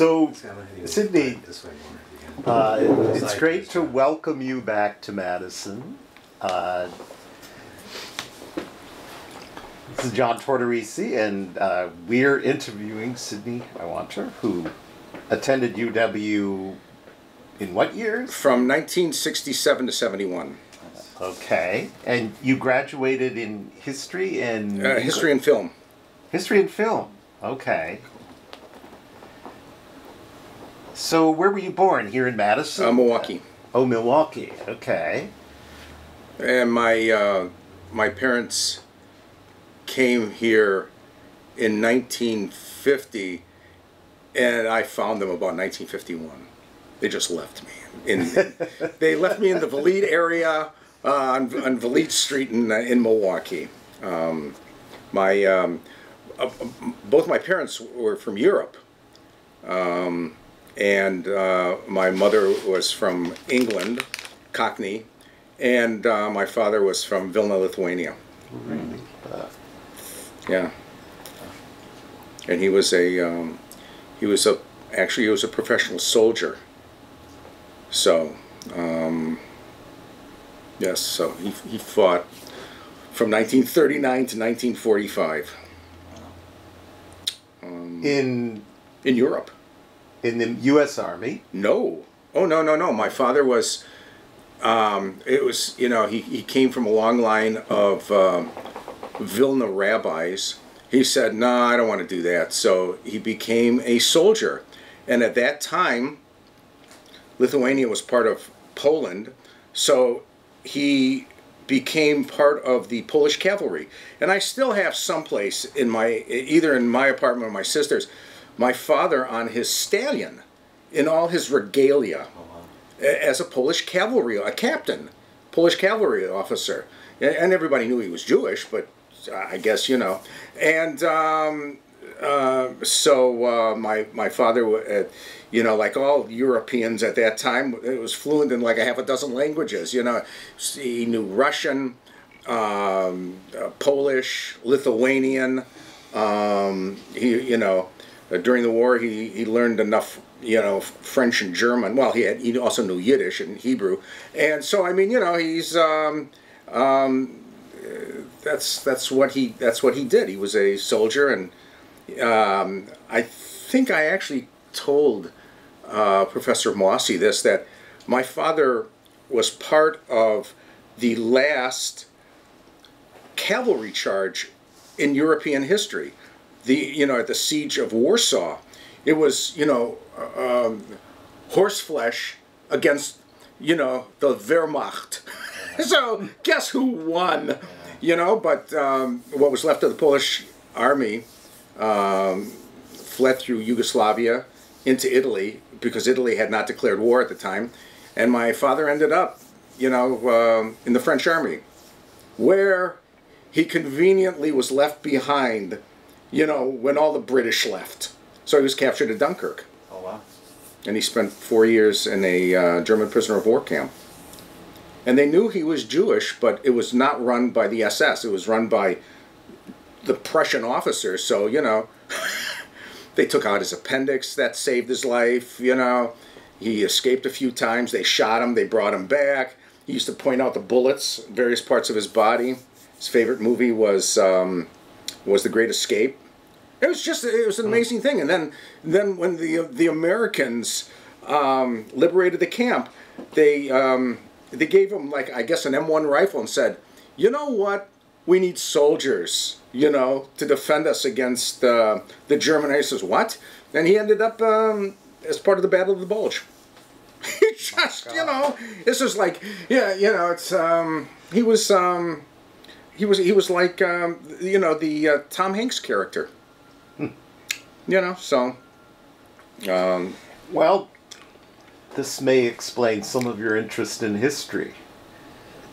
So, See, I don't Sydney, way this way more. uh, it's great to welcome you back to Madison. Uh, this is John Tortorice, and uh, we're interviewing Sidney Iwanter, who attended UW in what years? From 1967 to 71. Okay, and you graduated in history and Uh, history and film. history and film. Okay. So, where were you born? Here in Madison? Uh, Milwaukee. Oh, Milwaukee. Okay. And my uh, my parents came here in 1950, and I found them about 1951. They just left me. In, they left me in the Valete area uh, on, on Valete Street in, uh, in Milwaukee. Um, my um, uh, both my parents were from Europe, um, and uh, my mother was from England, Cockney, and uh, my father was from Vilna, Lithuania. Yeah. And he was a um, he was a actually he was a professional soldier. So um, yes, so he he fought from 1939 to 1945 In in Europe. In the U.S. Army. No. Oh no no no! My father was. Um, it was you know he, he came from a long line of um, Vilna rabbis. He said, "No, I don't want to do that." So he became a soldier, and at that time, Lithuania was part of Poland, so he became part of the Polish cavalry. And I still have someplace in my either in my apartment or my sister's, my father on his stallion, in all his regalia, a- as a Polish cavalry, a captain, Polish cavalry officer, and everybody knew he was Jewish, but I guess you know, and. Um, uh, so uh, my my father, uh, you know, like all Europeans at that time, it was fluent in like a half a dozen languages. You know, he knew Russian, um, uh, Polish, Lithuanian. Um, he, you know, uh, during the war, he, he learned enough, you know, French and German. Well, he had, he also knew Yiddish and Hebrew, and so I mean, you know, he's um, um, uh, that's that's what he that's what he did. He was a soldier, and um, I think I actually told uh, Professor Mosse this that my father was part of the last cavalry charge in European history. The you know at the siege of Warsaw, it was you know um, horseflesh against you know the Wehrmacht. so guess who won? You know, but um, what was left of the Polish army um, fled through Yugoslavia into Italy because Italy had not declared war at the time, and my father ended up, you know, um, in the French army, where he conveniently was left behind, you know, when all the British left. So he was captured at Dunkirk, Oh wow. and he spent four years in a uh, German prisoner of war camp. And they knew he was Jewish, but it was not run by the SS. It was run by the Prussian officers. So you know, they took out his appendix. That saved his life. You know, he escaped a few times. They shot him. They brought him back. He used to point out the bullets, various parts of his body. His favorite movie was um, was The Great Escape. It was just it was an amazing thing. And then then when the the Americans um, liberated the camp, they um, they gave him like I guess an M1 rifle and said, you know what, we need soldiers, you know, to defend us against uh, the German. I says what? And he ended up um, as part of the Battle of the Bulge. He just you know this is like yeah you know it's um, he was um, he was he was like um, you know the uh, Tom Hanks character. You know so. Um, Well, this may explain some of your interest in history.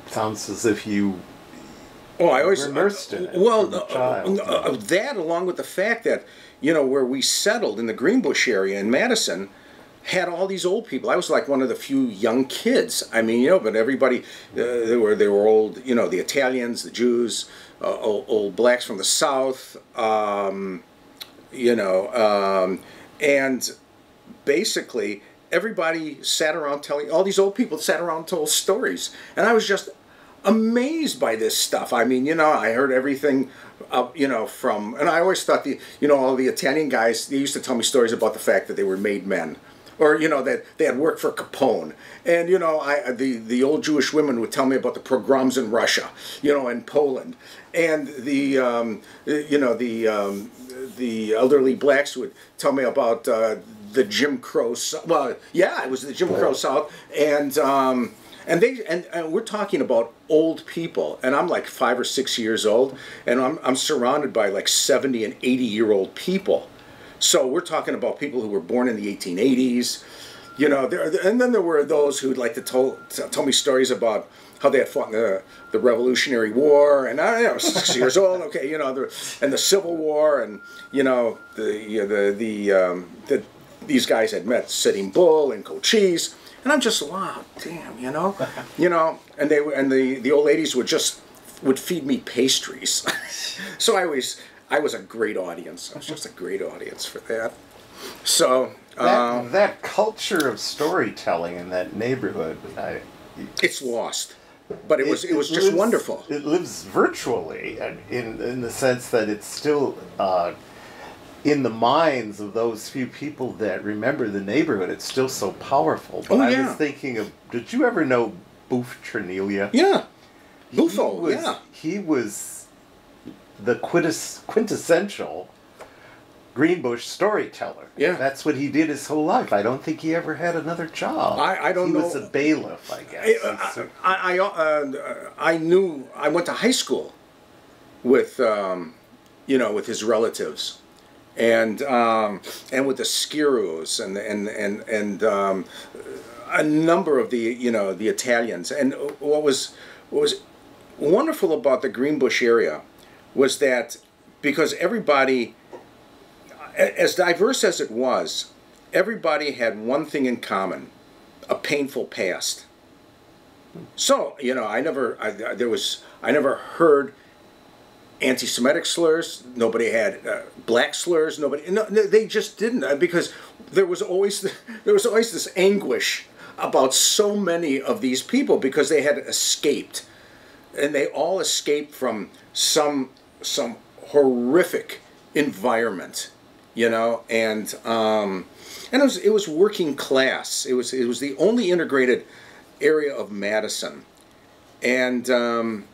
Sounds as if you Oh, I always immersed in it Well, from a uh, child. uh, uh, that along with the fact that you know where we settled in the Greenbush area in Madison had all these old people. I was like one of the few young kids. I mean, you know, but everybody uh, they were they were old. You know, the Italians, the Jews, uh, old, old blacks from the South. Um, you know, um, and basically everybody sat around telling all these old people sat around and told stories, and I was just amazed by this stuff. I mean, you know, I heard everything, uh, you know, from, and I always thought the, you know, all the Italian guys, they used to tell me stories about the fact that they were made men. Or you know that they had worked for Capone, and you know I the the old Jewish women would tell me about the pogroms in Russia, you know, in Poland, and the um, you know the um, the elderly blacks would tell me about uh, the Jim Crow. South well, yeah, it was the Jim Crow South, and um, and they and, and, we're talking about old people, and I'm like five or six years old, and I'm I'm surrounded by like seventy and eighty year old people. So we're talking about people who were born in the 1880s. You know, there, and then there were those who'd like to tell, tell me stories about how they had fought in the, the Revolutionary War, and I you know six years old. Okay, you know, the, and the Civil War, and you know the you know, the the, um, the these guys had met Sitting Bull and Cochise, and I'm just wow, damn, you know, you know, and they and the the old ladies would just would feed me pastries, so I always I was a great audience. I was just a great audience for that. So that, um, that culture of storytelling in that neighborhood, I, it's lost. But it, it was it was it just lives, wonderful. It lives virtually, in in the sense that it's still uh, in the minds of those few people that remember the neighborhood. It's still so powerful. But oh, I yeah. was thinking of, did you ever know Boof Trenelia? Yeah, Bufo. He was, yeah, he was the quintess, quintessential Greenbush storyteller. Yeah. That's what he did his whole life. I don't think he ever had another job. I, I don't he know. He was a bailiff, I guess. I, I, I, uh, I, knew, I went to high school with, um, you know, with his relatives. And um, and with the Skiros and and and and um, a number of the you know the Italians and what was what was wonderful about the Greenbush area was that because everybody, as diverse as it was, everybody had one thing in common a painful past. So, you know, I never, I, there was, I never heard anti-Semitic slurs. Nobody had uh, black slurs. Nobody, no, they just didn't uh, because there was always, there was always this anguish about so many of these people because they had escaped, and they all escaped from some some horrific environment, you know, and um, and it was it was working class. It was it was the only integrated area of Madison, and um,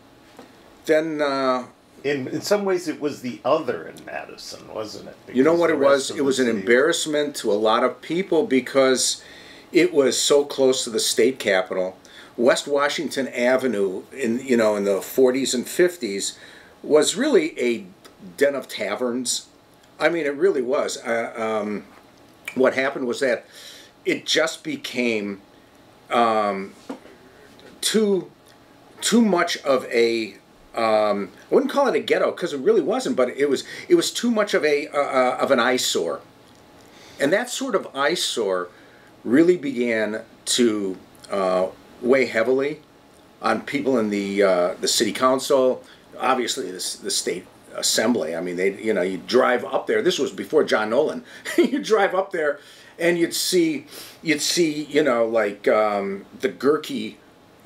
then. Uh, in, in some ways, it was the other in Madison, wasn't it? Because you know what it was? It was an embarrassment to a lot of people because it was so close to the state capitol. West Washington Avenue in you know in the 40s and 50s was really a den of taverns. I mean, it really was. Uh, um, what happened was that it just became um, too too much of a um, I wouldn't call it a ghetto because it really wasn't, but it was it was too much of a uh, uh, of an eyesore, and that sort of eyesore really began to uh, weigh heavily on people in the uh, the city council, obviously the, the state assembly. I mean, they you know you drive up there. This was before John Nolen. you drive up there, and you'd see you'd see you know like um, the Gerke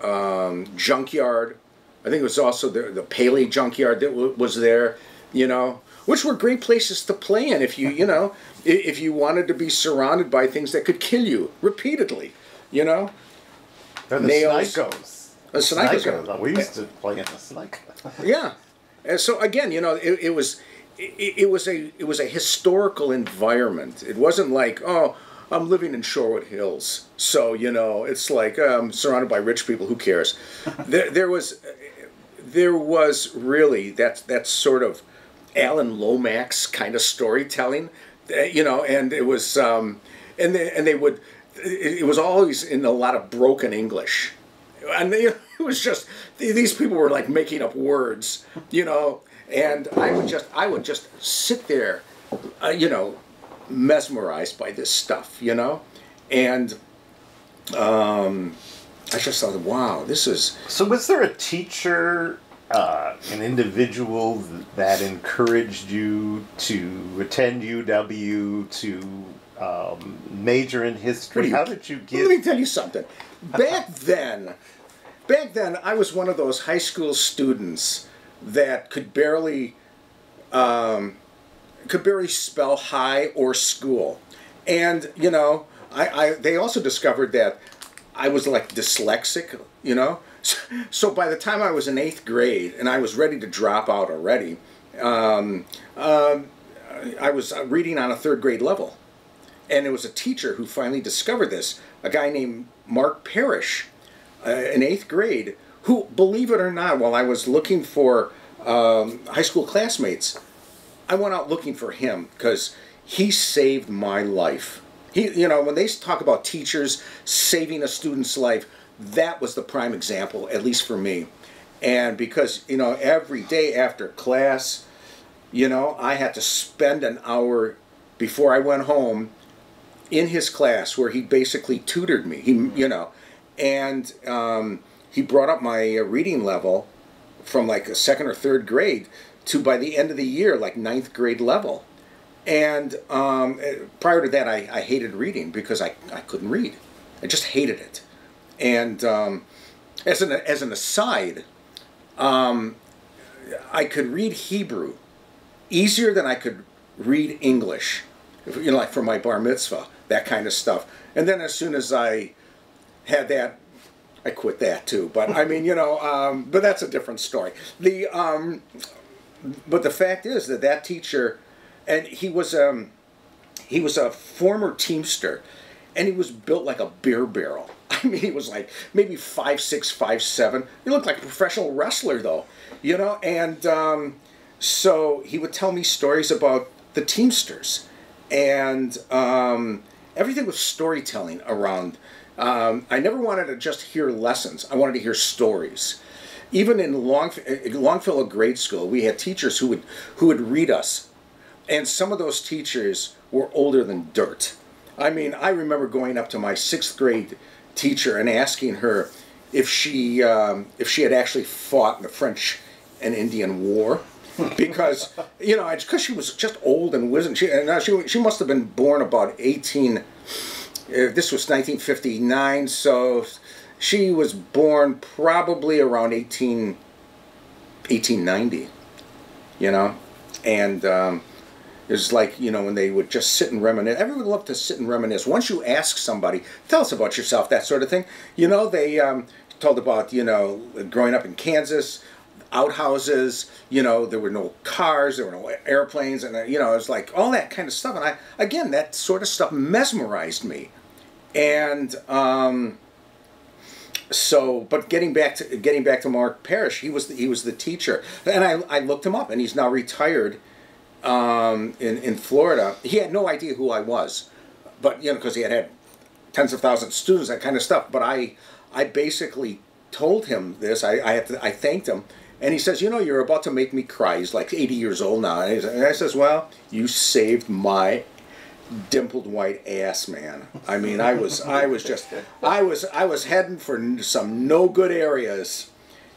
um, junkyard. I think it was also the the Paley junkyard that w- was there. You know, which were great places to play in if you you know if you wanted to be surrounded by things that could kill you repeatedly. You know, They're the nails. Snikos. A Snikos. We used to play in the Snikos. yeah. And so again, you know, it, it was it, it, was a it was a historical environment. It wasn't like oh. I'm living in Shorewood Hills, so you know it's like I'm um, surrounded by rich people. Who cares? there, there was, there was really that that sort of Alan Lomax kind of storytelling, you know, and it was, um, and they, and they would, it was always in a lot of broken English, and they, it was just these people were like making up words, you know, and I would just I would just sit there, uh, you know, mesmerized by this stuff, you know, and um, I just thought, wow, this is. So, was there a teacher, uh, an individual that encouraged you to attend UW to um, major in history? you- How did you get? Let me tell you something. Back then, back then, I was one of those high school students that could barely, um, could barely spell high or school, and you know, I, I they also discovered that I was like dyslexic, you know. So by the time I was in eighth grade and I was ready to drop out already, um, um, I was reading on a third grade level and it was a teacher who finally discovered this a guy named mark parrish uh, in eighth grade who believe it or not while i was looking for um, high school classmates i went out looking for him because he saved my life. He you know when they talk about teachers saving a student's life that was the prime example at least for me. And because you know every day after class you know i had to spend an hour before i went home in his class where he basically tutored me. He, you know, and um, he brought up my uh, reading level from like a second or third grade to by the end of the year like ninth grade level. And um, eh, prior to that, I, I hated reading because I, I couldn't read. I just hated it. And um, as an as an aside, um, I could read Hebrew easier than I could read English, you know, like for my bar mitzvah, that kind of stuff. And then as soon as I had that, I quit that too. But I mean, you know, um, but that's a different story. The um, but the fact is that that teacher, and he was um, he was a former teamster, and he was built like a beer barrel. I mean, he was like maybe five six, five seven. He looked like a professional wrestler, though, you know. And um, so he would tell me stories about the Teamsters, and um, everything was storytelling around. Um, I never wanted to just hear lessons. I wanted to hear stories. Even in Long, Longfellow grade school, we had teachers who would who would read us, and some of those teachers were older than dirt. I mean, I remember going up to my sixth grade teacher and asking her if she um, if she had actually fought in the French and Indian War, because you know it's because she was just old and wasn't she and uh, she she must have been born about eighteen. Uh, this was 1959, so she was born probably around 18, 1890. You know, and um, it was like you know when they would just sit and reminisce. Everyone loved to sit and reminisce. Once you ask somebody, tell us about yourself, that sort of thing. You know, they um, told about you know growing up in Kansas, outhouses. You know, there were no cars, there were no airplanes, and you know it was like all that kind of stuff. And I again, that sort of stuff mesmerized me. And um, so, but getting back to getting back to Mark Parrish, he was the, he was the teacher, and I I looked him up, and he's now retired um, in in Florida. He had no idea who I was, but you know because he had had tens of thousands of students, that kind of stuff. But I I basically told him this. I I, to, I thanked him, and he says, you know, you're about to make me cry. He's like 80 years old now, and, and I says, well, you saved my dimpled white ass man. I mean i was i was just i was i was heading for some no good areas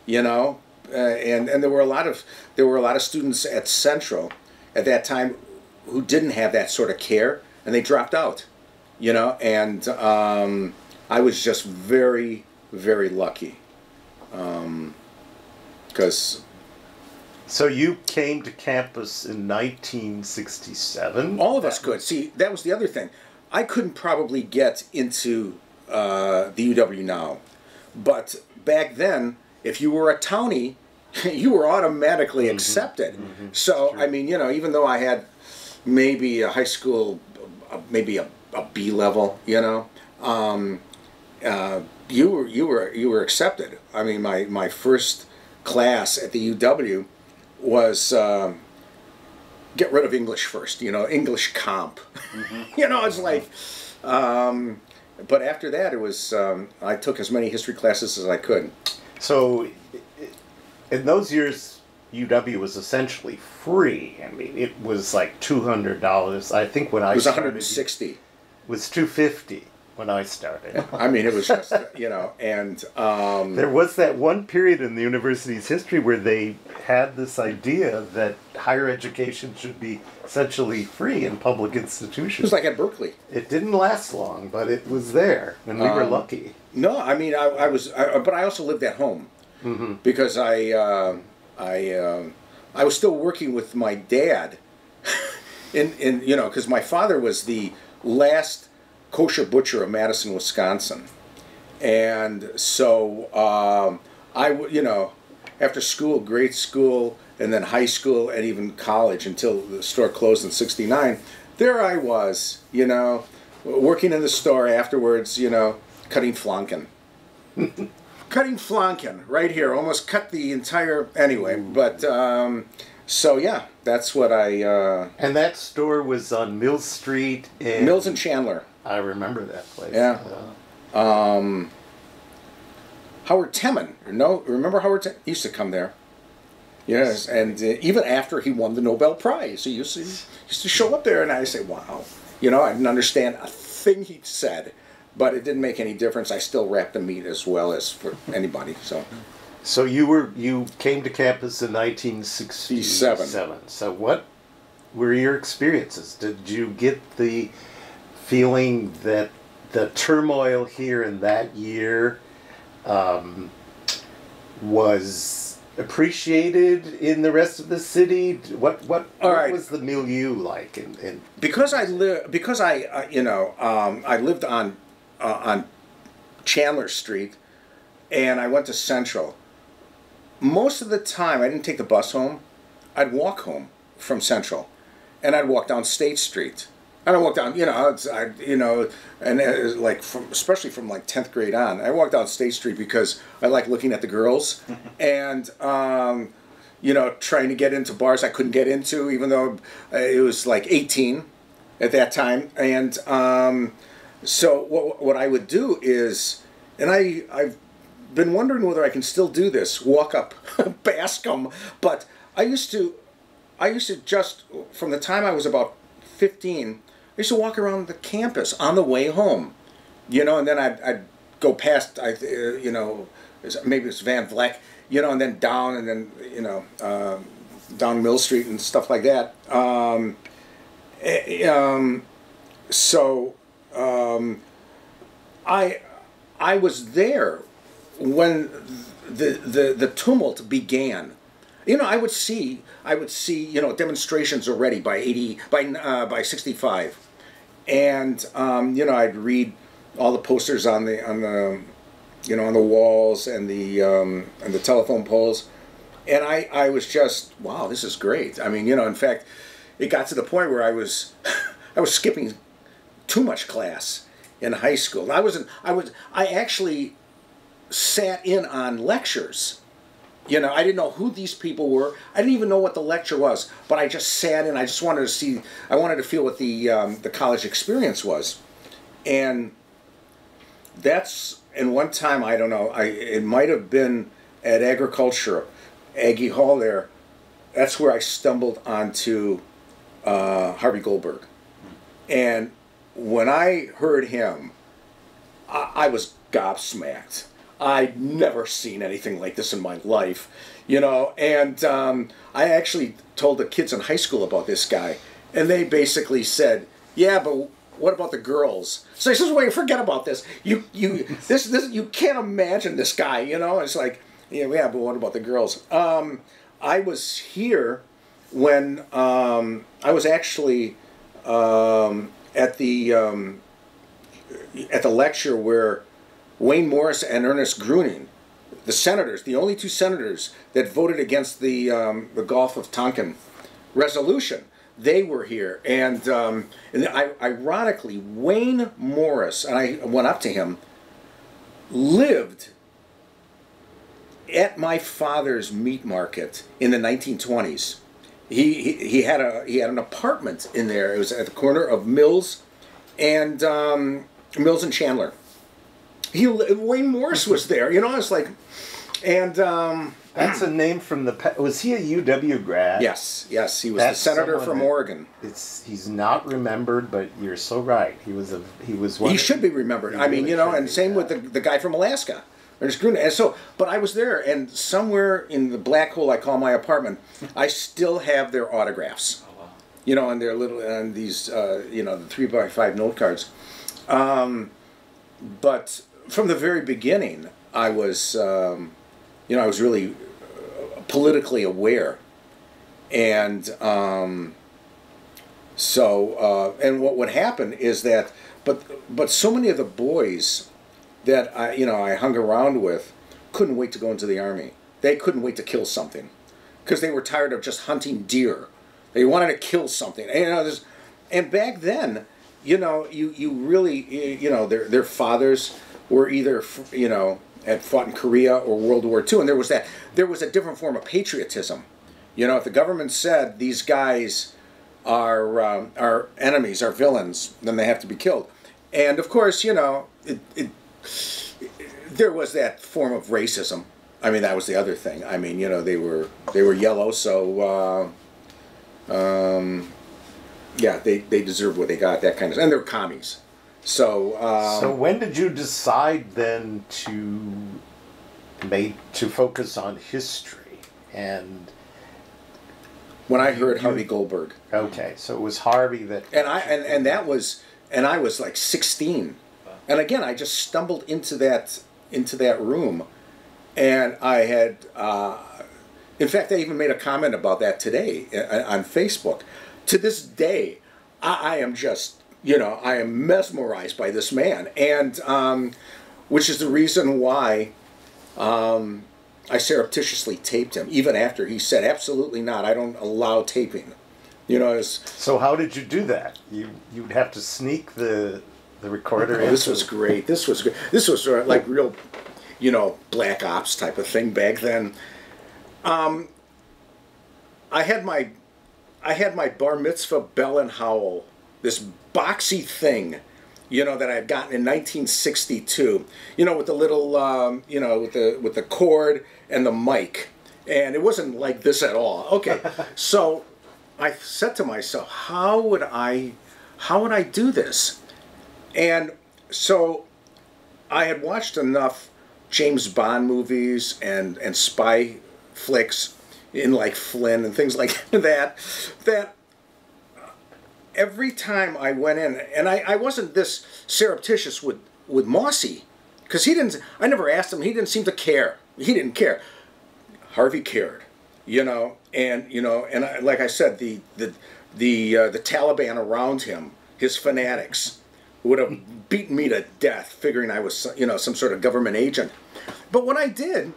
you know? Uh, and and there were a lot of there were a lot of students at central at that time who didn't have that sort of care and they dropped out you know? And um, i was just very very lucky because So you came to campus in 1967. All of us could. See, that was the other thing. I couldn't probably get into uh, the UW now, but back then, if you were a townie, you were automatically accepted. So, I mean, you know, even though I had maybe a high school, uh, maybe a, a B level, you know, um, uh, you were you were you were accepted. I mean, my my first class at the UW was. Um, get rid of English first, you know, English comp. you know, it's like, um, but after that, it was, um, I took as many history classes as I could. So in those years, UW was essentially free. I mean, it was like $200. I think when I It was started, 160. was 250 when I started. I mean, it was just you know, and um, There was that one period in the university's history where they had this idea that higher education should be essentially free in public institutions. it institutions. was like at Berkeley. it didn't last long, but it was there, and we were Um, lucky. No, I mean, I, I was, I, but I also lived at home because I, uh, I, um I was still working with my dad, in, in you know, because my father was the last kosher butcher of Madison, Wisconsin, and so um, I, you know, after school, grade school, and then high school, and even college until the store closed in '69. There I was, you know, working in the store afterwards, you know, cutting flanken. cutting flanken right here, almost cut the entire. Anyway, but um, so yeah, that's what I uh, And that store was on Mill Street. And Mills and Chandler. I remember that place. Yeah. Um, Howard Temin, no, remember Howard? Tem- he used to come there. Yes, and uh, even after he won the Nobel Prize, he used to he used to show up there, and I say, "Wow," you know, I didn't understand a thing he said, but it didn't make any difference. I still wrapped the meat as well as for anybody. So so you were you came to campus in 1967. Seven. So what were your experiences? Did you get the feeling that the turmoil here in that year um, was appreciated in the rest of the city? What what, what right. was the milieu like? In, in because I live because I uh, you know um, I lived on uh, on Chandler Street, and I went to Central. Most of the time, I didn't take the bus home. I'd walk home from Central, and I'd walk down State Street. And I walked down, you know, it's, I, you know, and like from, especially from like tenth grade on, I walked down State Street because I like looking at the girls, and um, you know, trying to get into bars I couldn't get into, even though uh, it was like 18 at that time. And um, so what, what I would do is, and I, I've been wondering whether I can still do this, walk up Bascom, but I used to, I used to just, from the time I was about 15, I used to walk around the campus on the way home, you know, and then I'd, I'd go past, I, uh, you know, maybe it's Van Vleck, you know, and then down, and then, you know, uh, down Mill Street and stuff like that. Um, eh, um, so um, I, I was there when the, the, the tumult began. You know, I would see, I would see, you know, demonstrations already by eighty, by uh, by sixty-five, and um, you know, I'd read all the posters on the on the, you know, on the walls and the um, and the telephone poles, and I I was just wow, this is great. I mean, you know, in fact, it got to the point where I was, I was skipping too much class in high school. I wasn't. I was. I actually sat in on lectures. You know, I didn't know who these people were. I didn't even know what the lecture was, but I just sat in. I just wanted to see. I wanted to feel what the um, the college experience was, and that's. And one time, I don't know. I it might have been at agriculture, Aggie Hall there. That's where I stumbled onto uh, Harvey Goldberg, and when I heard him, I, I was gobsmacked. I'd never seen anything like this in my life, you know. And um, I actually told the kids in high school about this guy, and they basically said, "Yeah, but what about the girls?" So I says, "Wait, forget about this. You, you, this, this, you can't imagine this guy, you know." It's like, yeah, yeah, but what about the girls? Um, I was here when um, I was actually um, at the um, at the lecture where Wayne Morse and Ernest Gruening, the senators, the only two senators that voted against the um, the Gulf of Tonkin resolution, they were here, and um, and I, ironically, Wayne Morse, and I went up to him, lived at my father's meat market in the 1920s. He, he, he had a he had an apartment in there. It was at the corner of Mills and um, Mills and Chandler. He Wayne Morse was there. You know, it's like, And um, That's a name from the. Was he a UW grad? yes, yes, he was That's the senator from that- Oregon. It's he's not remembered, but you're so right. He was a he was one. He of- should be remembered. He I mean, really you know, and same yeah. with the, the guy from Alaska. There's Gruen. And so, but I was there, and somewhere in the black hole I call my apartment, I still have their autographs. You know, and their little and these, uh, you know, the three by five note cards. Um, but from the very beginning, I was, um, you know, I was really uh, politically aware, and um, so uh, and what would happen is that, but but so many of the boys that I you know I hung around with couldn't wait to go into the army. They couldn't wait to kill something because they were tired of just hunting deer. They wanted to kill something. And, you know, and back then, you know, you you really you know their their fathers were either you know had fought in Korea or World War II, and there was that there was a different form of patriotism. You know, if the government said these guys are um, are enemies, are villains, then they have to be killed. And of course, you know, it, it, there was that form of racism. I mean, that was the other thing. I mean, you know, they were they were yellow, so uh, um, yeah, they they deserve what they got. That kind of, and they're commies. So, um, So when did you decide then to make to focus on history? And when I heard you- Harvey Goldberg, okay, so it was Harvey that and I and, and that was and I was like 16, and again I just stumbled into that into that room, and I had, uh, in fact, I even made a comment about that today uh, on Facebook. To this day, I, I am just you know I am mesmerized by this man, and um, which is the reason why. Um, I surreptitiously taped him, even after he said, "Absolutely not. I don't allow taping." You know, it's, So how did you do that? You you'd have to sneak the the recorder Oh, in. this was great. This was good. This was sort of like real, you know, black ops type of thing back then. Um, I had my, I had my bar mitzvah Bell and Howell, this boxy thing, you know, that I had gotten in 1962. You know, with the little, um, you know, with the with the cord and the mic, and it wasn't like this at all. Okay, so I said to myself, how would I, how would I do this? And so I had watched enough James Bond movies and, and spy flicks in like Flint and things like that that every time I went in and I, I wasn't this surreptitious with, with Mosse because he didn't I never asked him he didn't seem to care. He didn't care. Harvey cared you know and you know and I, like I said the the the uh, the Taliban around him his fanatics would have beaten me to death figuring I was you know some sort of government agent. But what I did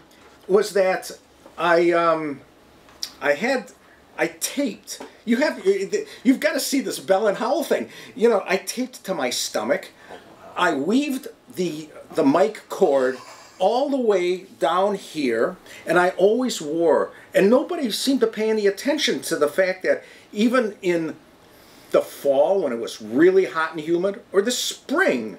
was that I um I had I taped you have you've got to see this Bell and Howell thing you know I taped to my stomach I weaved the the mic cord all the way down here, and I always wore. And nobody seemed to pay any attention to the fact that even in the fall when it was really hot and humid, or the spring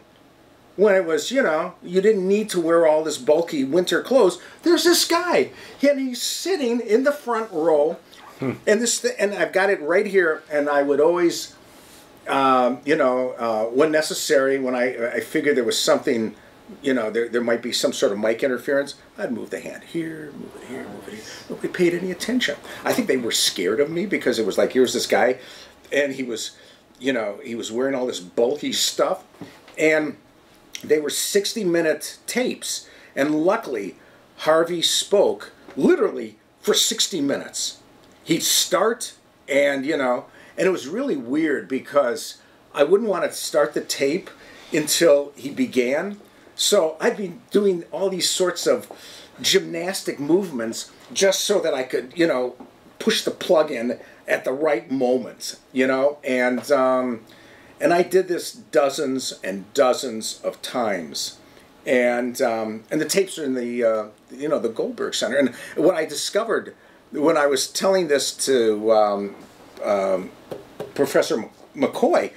when it was, you know, you didn't need to wear all this bulky winter clothes. There's this guy, and he's sitting in the front row, and this, th- and I've got it right here, and I would always um, you know, uh, when necessary, when I, I figured there was something, you know, there, there might be some sort of mic interference, I'd move the hand here, move it here, move it here. Nobody paid any attention. I think they were scared of me because it was like, here's this guy, and he was, you know, he was wearing all this bulky stuff, and they were 60 minute tapes, and luckily, Harvey spoke literally for 60 minutes. He'd start, and you know, and it was really weird because I wouldn't want to start the tape until he began. So I'd be doing all these sorts of gymnastic movements just so that I could, you know, push the plug in at the right moment, you know, and um, and I did this dozens and dozens of times, and um, and the tapes are in the uh, you know the Goldberg Center, and what I discovered when I was telling this to um, um, Professor McCoy,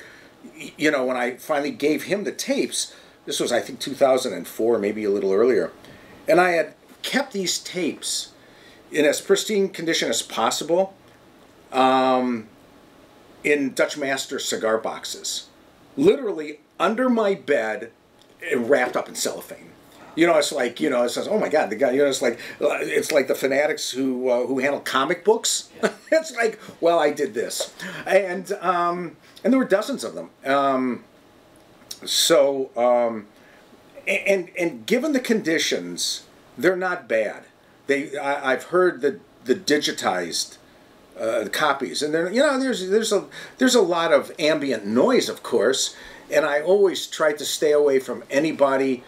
you know, when I finally gave him the tapes, this was I think 2004, maybe a little earlier, and I had kept these tapes in as pristine condition as possible um, in Dutch Master cigar boxes. Literally under my bed, eh, wrapped up in cellophane. You know, it's like you know, it says, "Oh my God, the guy." You know, it's like uh, it's like the fanatics who uh, who handle comic books. it's like, well, I did this, and um, and there were dozens of them. Um, so, um, and and given the conditions, they're not bad. They I, I've heard the the digitized uh, copies, and there you know there's there's a there's a lot of ambient noise, of course, and I always try to stay away from anybody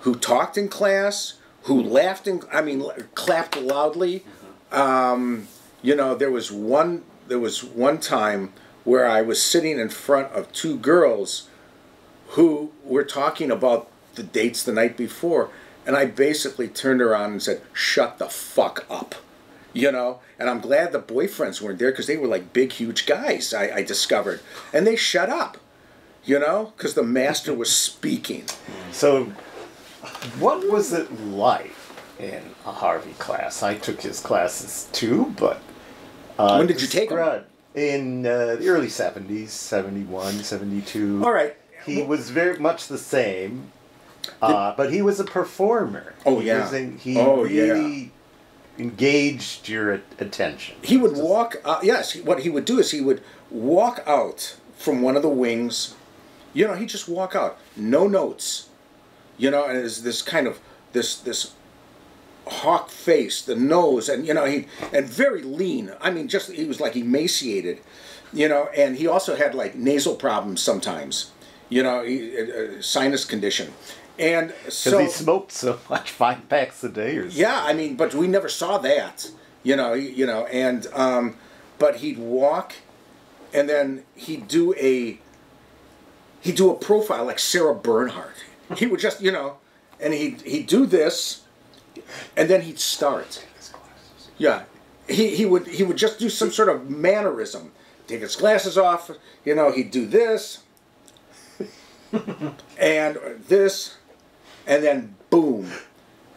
who talked in class, who laughed in I mean clapped loudly. Um, you know, there was one there was one time where I was sitting in front of two girls who were talking about the dates the night before, and I basically turned around and said, "Shut the fuck up." You know, and I'm glad the boyfriends weren't there because they were like big, huge guys. I, I discovered, and they shut up. You know, because the master was speaking. So, what was it like in a Harvey class? I took his classes too, but. Uh, When did you take describe- In uh, the early 70s, 71, 72. All right. He was very much the same, uh, but he was a performer. Oh, He yeah. in- he Oh, yeah. really engaged your attention. He would walk. Uh, yes, what he would do is he would walk out from one of the wings. You know, he'd just walk out, no notes. You know, and it's this kind of this this hawk face, the nose, and you know he and very lean. I mean, just he was like emaciated. You know, and he also had like nasal problems sometimes. You know, he, uh, uh, sinus condition, and so he smoked so much, five packs a day or something. yeah, I mean, but we never saw that, you know, you know, and um, but he'd walk, and then he'd do a he'd do a profile like Sarah Bernhardt. He would just, you know, and he'd he'd do this, and then he'd start. Yeah, he he would he would just do some sort of mannerism, take his glasses off, you know, he'd do this, and this, and then boom,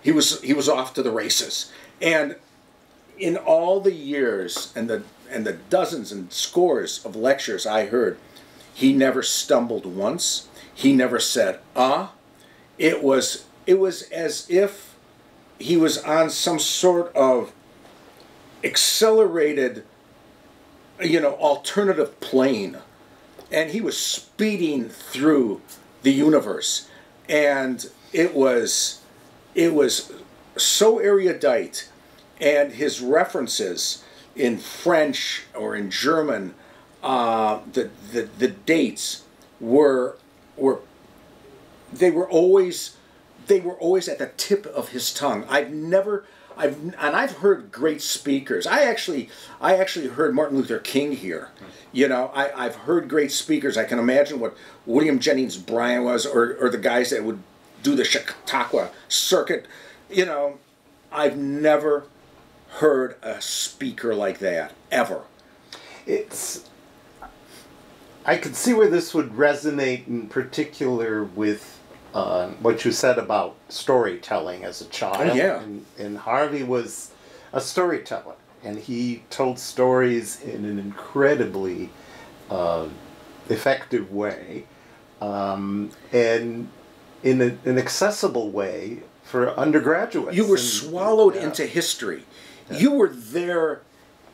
he was he was off to the races. And in all the years and the and the dozens and scores of lectures I heard, he never stumbled once. He never said ah. It was it was as if he was on some sort of accelerated you know alternative plane. And he was speeding through the universe. And it was it was so erudite. And his references in french or in german uh, the, the the dates were were they were always they were always at the tip of his tongue. I've never I've and I've heard great speakers. I actually I actually heard Martin Luther King here. You know, I, I've heard great speakers. I can imagine what William Jennings Bryan was or, or the guys that would do the Chautauqua circuit. You know, I've never heard a speaker like that ever. it's I could see where this would resonate in particular with uh, what you said about storytelling as a child. Oh, yeah. And, and Harvey was a storyteller, and he told stories in an incredibly uh, effective way, um, and in a, an accessible way for undergraduates. You were And- swallowed yeah. into history. You were there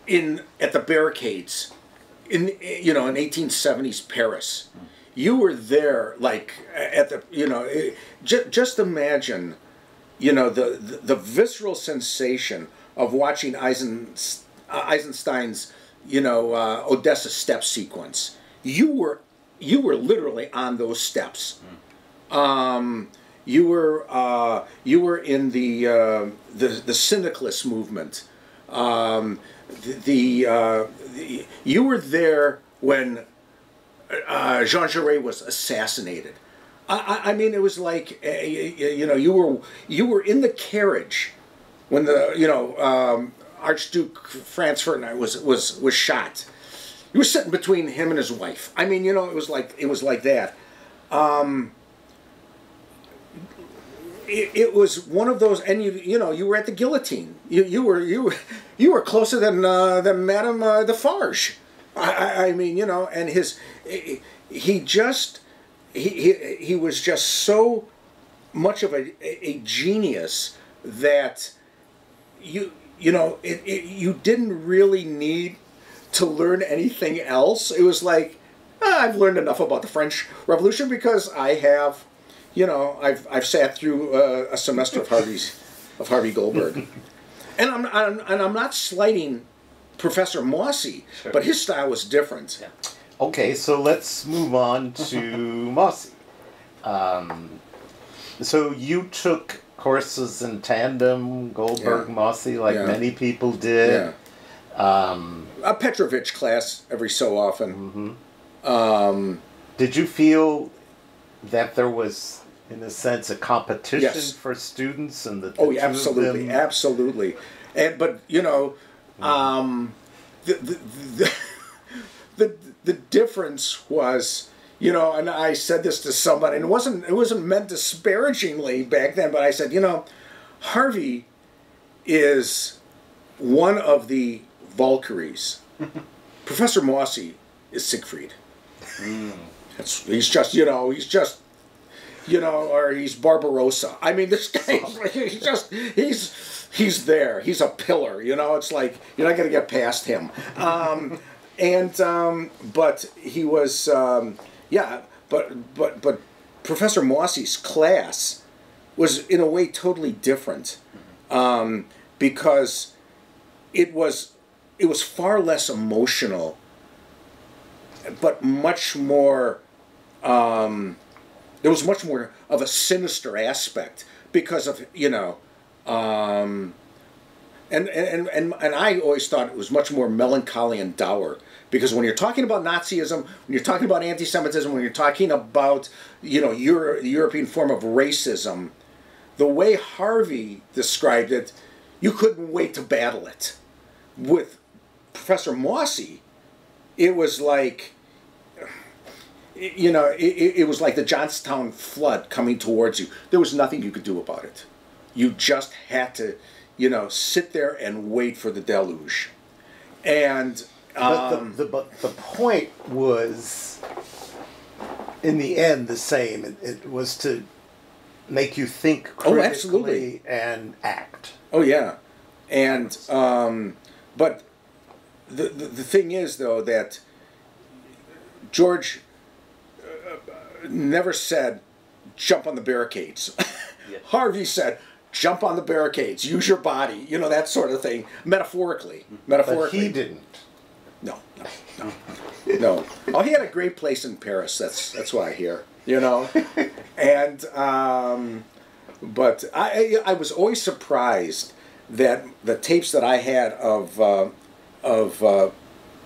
in at the barricades in you know in 1870s Paris. You were there like at the you know just just imagine you know the, the the visceral sensation of watching Eisen, Eisenstein's you know uh, Odessa step sequence. You were you were literally on those steps. Um, you were uh, you were in the uh, the the syndicalist movement. Um, the the, uh, the you were there when uh, Jean Jaurès was assassinated. I, I, mean, it was like uh, you, know you were you were in the carriage when the you know um, Archduke Franz Ferdinand was was was shot. You were sitting between him and his wife. I mean, you know, it was like it was like that. Um, it, it was one of those, and you you know you were at the guillotine. You you were you you were closer than uh, than Madame uh, Defarge. I, I mean you know, and his he- he just he he, he was just so much of a, a genius that you you know it, it you didn't really need to learn anything else. It was like "Ah, i've learned enough about the french revolution because i have you know i've i've sat through uh, a semester of harvey's of harvey goldberg. And I'm, I'm and i'm not slighting professor mosse Sure. but his style was different Okay, so let's move on to Mosse. Um, so you took courses in tandem, Goldberg, Yeah. Mosse, like Yeah. many people yeah did. Um, a petrovich class every so often did you feel that there was, in a sense, a competition Yes. for students and the, the Oh, two yeah, absolutely, absolutely. And but you know, um, the, the the the the difference was, you know, and I said this to somebody, and it wasn't it wasn't meant disparagingly back then, but I said, you know, Harvey is one of the Valkyries. Professor Mosse is Siegfried. That's, he's just, you know, he's just you know, or he's Barbarossa. I mean, this guy, he's just, he's, he's there. He's a pillar, you know, it's like, you're not going to get past him. Um, and, um, but he was, um, yeah, but, but, but Professor Mosse's class was in a way totally different um, because it was, it was far less emotional, but much more, there was much more of a sinister aspect because of you know um, and, and and and I always thought it was much more melancholy and dour because when you're talking about Nazism, when you're talking about anti-Semitism, when you're talking about you know Euro, European form of racism, the way Harvey described it, you couldn't wait to battle it. With Professor Mosse, it was like you know, it it was like the Johnstown flood coming towards you. There was nothing you could do about it. You just had to, you know, sit there and wait for the deluge. And But um, the, the but the point was, in the end, the same. It, it was to make you think Oh, critically absolutely. and act. oh yeah, and um, but the, the the thing is though that George uh, never said jump on the barricades. Harvey said jump on the barricades, use your body, you know that sort of thing, metaphorically. But Metaphorically. he didn't. No, no, no, no. Oh, he had a great place in Paris. That's that's what I hear. You know, and um, but I I was always surprised that the tapes that I had of uh, of uh,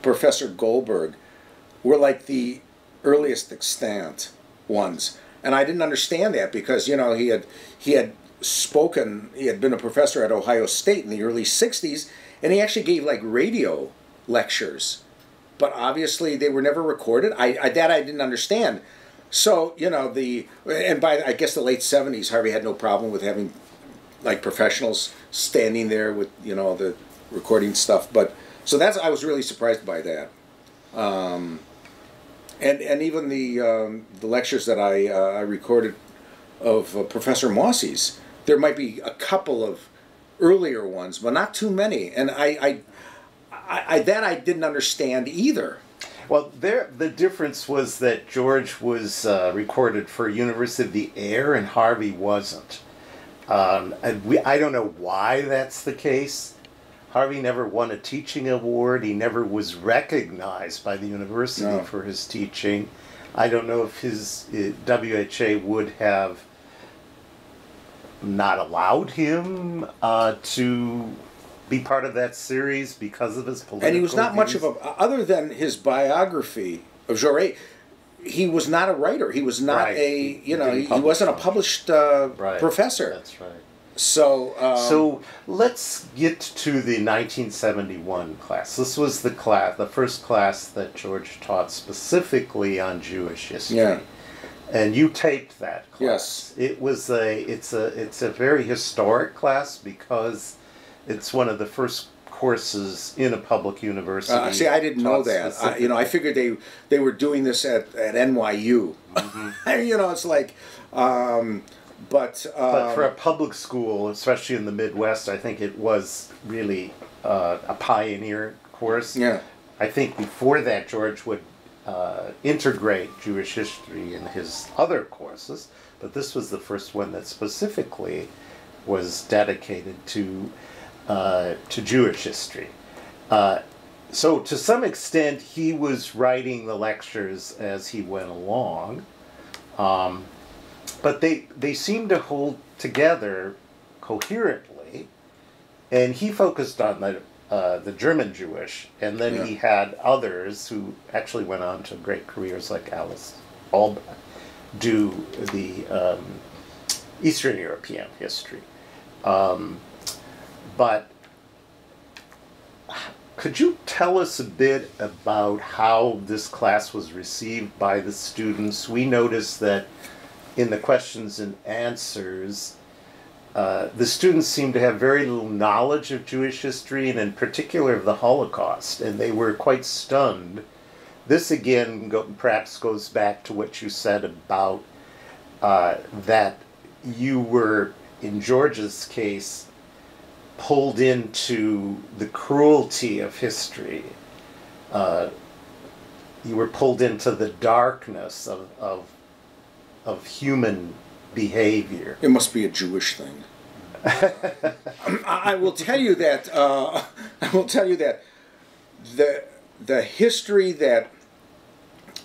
Professor Goldberg were like the earliest extant ones, and I didn't understand that because you know he had he had spoken he had been a professor at Ohio State in the early '60s, and he actually gave like radio lectures, but obviously they were never recorded. I, I that I didn't understand. So you know the and by I guess the late '70s, Harvey had no problem with having like professionals standing there with you know the recording stuff. But so that's I was really surprised by that. Um, and and even the um, the lectures that I uh, I recorded of uh, Professor Mosse's, there might be a couple of earlier ones, but not too many. And I I, I, I that I didn't understand either. Well, there the difference was that George was uh, recorded for University of the Air and Harvey wasn't. Um, and we, I don't know why that's the case. Harvey never won a teaching award. He never was recognized by the university No. for his teaching. I don't know if his uh, WHA would have not allowed him uh, to be part of that series because of his political. and he was not much of a other than his biography of Jaurès. He was not a writer. He was not Right. a He- you know he, he wasn't a published uh, Right. professor. That's right. So um, So let's get to the 1971 class. This was the class, the first class that George taught specifically on Jewish history. Yeah. And you taped that class. Yes. It was a it's a it's a very historic class because it's one of the first courses in a public university. Uh, see, I didn't know that. I, you know, I figured they they were doing this at at NYU. you know, it's like, um, but um, But for a public school, especially in the Midwest, I think it was really uh, a pioneer course. yeah, I think before that, George would uh, integrate Jewish history in his other courses, but this was the first one that specifically was dedicated to uh, to Jewish history. Uh, so, to some extent, he was writing the lectures as he went along, um, but they they seemed to hold together coherently, and he focused on the uh, the German Jewish, and then Yeah. he had others who actually went on to great careers, like Alice Albach, do the um, Eastern European history. Um, but could you tell us a bit about how this class was received by the students? We noticed that in the questions and answers, uh, the students seemed to have very little knowledge of Jewish history and, in particular, of the Holocaust, and they were quite stunned. This again go, perhaps goes back to what you said about uh, that you were, in George's case, pulled into the cruelty of history. Uh, you were pulled into the darkness of, of, of human behavior. it must be a Jewish thing. I will tell you that. Uh, I will tell you that the the history that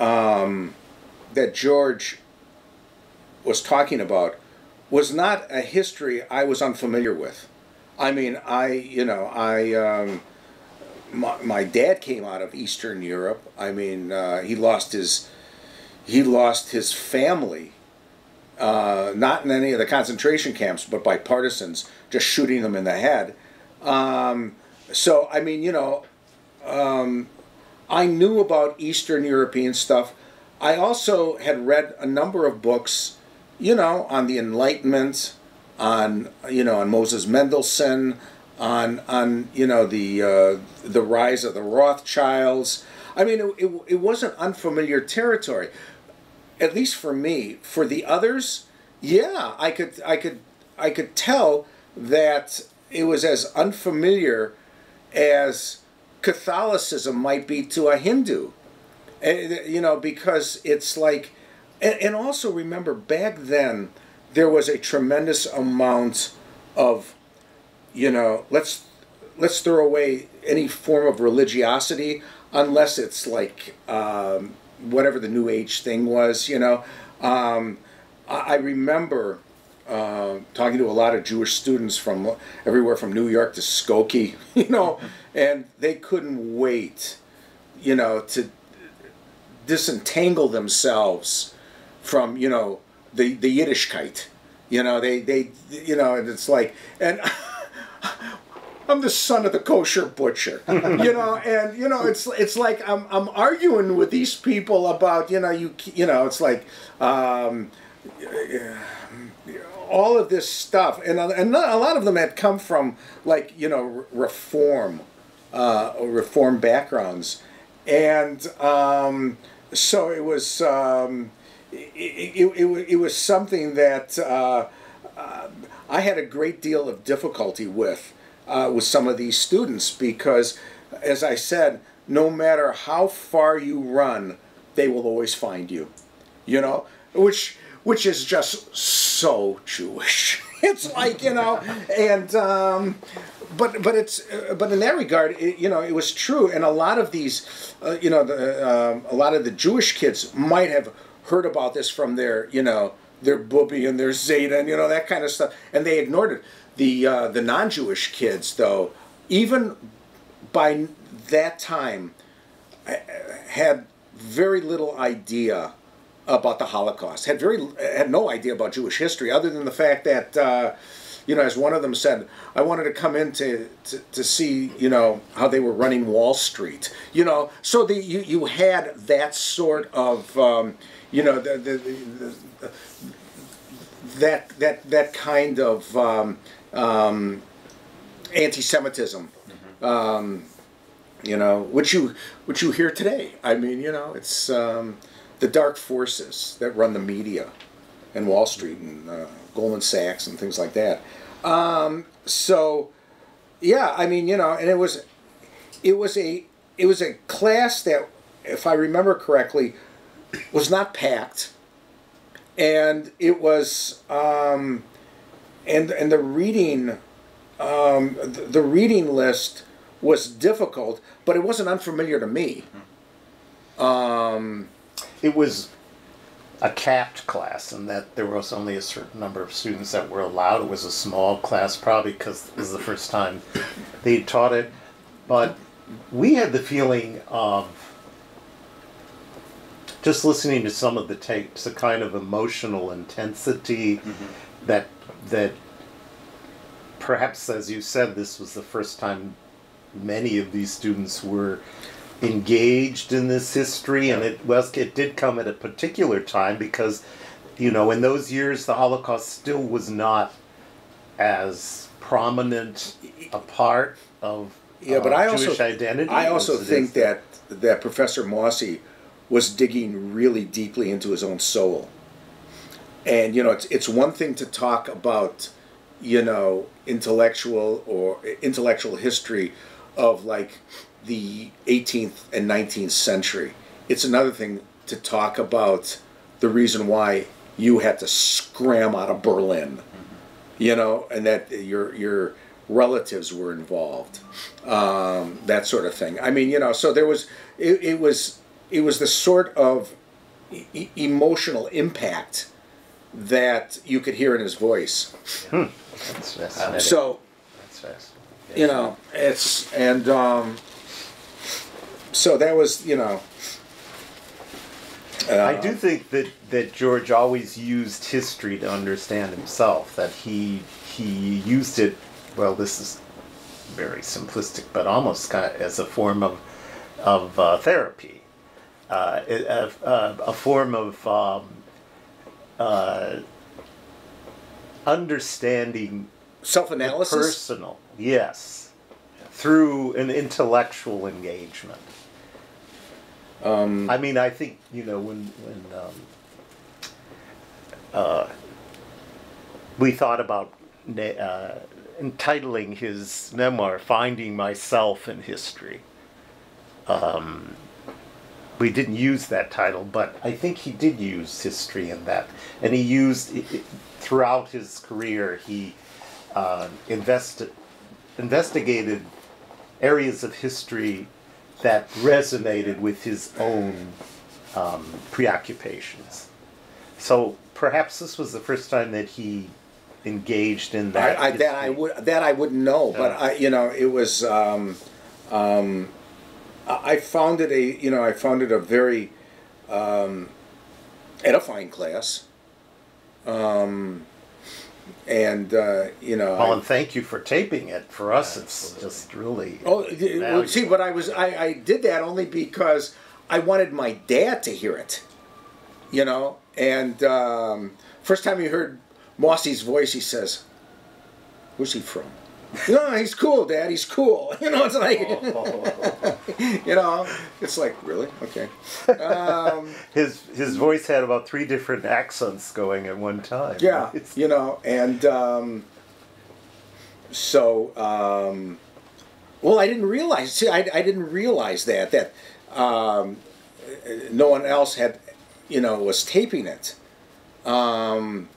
um, that George was talking about was not a history I was unfamiliar with. I mean, I you know I um, my, my dad came out of Eastern Europe. I mean, uh, he lost his he lost his family uh, not in any of the concentration camps, but by partisans just shooting them in the head. Um, so, I mean, you know, um, I knew about Eastern European stuff. I also had read a number of books, you know, on the Enlightenment, on you know, on Moses Mendelssohn, on on you know the uh, the rise of the Rothschilds. I mean, it, it, it wasn't unfamiliar territory at least for me for the others yeah i could i could i could tell that it was as unfamiliar as catholicism might be to a hindu. You know because it's like and, and also remember back then there was a tremendous amount of you know let's let's throw away any form of religiosity unless it's like um, whatever the new age thing was you know? Um, I, I remember uh, talking to a lot of jewish students from everywhere from new york to skokie you know? And they couldn't wait you know to disentangle themselves from you know the the yiddishkeit you know? They they you know and it's like and I'm the son of the kosher butcher, you know, and you know it's it's like I'm I'm arguing with these people about you know you you know it's like um, all of this stuff, and and a lot of them had come from like you know reform, uh, reform backgrounds, and um, so it was um, it, it, it, it was something that uh, uh, I had a great deal of difficulty with uh, with some of these students because, as I said, no matter how far you run, they will always find you. You know, which which is just so Jewish. It's like you know, and um, but but it's but in that regard, it, you know, it was true, and a lot of these, uh, you know, the, um a lot of the Jewish kids might have heard about this from their you know their booby and their zeta and you know that kind of stuff, and they ignored it. The uh, the non-Jewish kids, though, even by that time, had very little idea about the Holocaust. Had very had no idea about Jewish history, other than the fact that uh, you know, as one of them said, I wanted to come in to, to, to see you know how they were running Wall Street. You know, so the you you had that sort of um, you know the, the, the, that that that kind of um, um, anti-Semitism, um, you know, which you which you hear today. I mean, you know, it's um, the dark forces that run the media, and Wall Street and uh, Goldman Sachs and things like that. Um, so, yeah, I mean, you know, and it was it was a it was a class that, if I remember correctly, was not packed, and it was um, and and the reading um, the, the reading list was difficult, but it wasn't unfamiliar to me. Um, It was a capped class, and that there was only a certain number of students that were allowed. It was a small class, probably because this is the first time they taught it. But we had the feeling of just listening to some of the tapes, a kind of emotional intensity that that perhaps, as you said, this was the first time many of these students were engaged in this history, and it was it did come at a particular time because, you know, in those years the Holocaust still was not as prominent a part of Yeah, but uh, I also Jewish identity. I also think that that Professor Mosse was digging really deeply into his own soul. And you know, it's it's one thing to talk about, you know, intellectual or intellectual history of like the 18th and 19th century. It's another thing to talk about the reason why you had to scram out of Berlin you know, and that your your relatives were involved, um, that sort of thing. I mean, you know, so there was it, it was it was the sort of e- emotional impact that you could hear in his voice. That's fascinating. So That's fascinating. you know, it's and um, so that was you know. I uh, do think that, that George always used history to understand himself. That he he used it. Well, this is very simplistic, but almost kind of as a form of of uh, therapy, uh, a, a, a form of um, uh, understanding self-analysis. personal. Yes, through an intellectual engagement. Um, I mean, I think you know when when um, uh, we thought about uh, entitling his memoir "Finding Myself in History." Um, we didn't use that title, but I think he did use history in that, and he used throughout his career. He uh, investi- investigated areas of history that resonated with his own um, preoccupations. So perhaps this was the first time that he engaged in that. I, I, that I would that I wouldn't know, but I you know it was um, um, I found it a you know I found it a very um, edifying class, um, and uh, you know Well, I- and thank you for taping it. For us, it's just really. oh well, see, but I was I, I did that only because I wanted my dad to hear it, you know, and um, first time he heard Mosse's voice, he says, "Where's he from?" No, he's cool, Dad. He's cool. You know, it's like, you know, it's like really okay. Um, His his voice had about three different accents going at one time. yeah, you know, and um, so um, well, I didn't realize. See, I, I didn't realize that that um, no one else had, you know, was taping it. Um,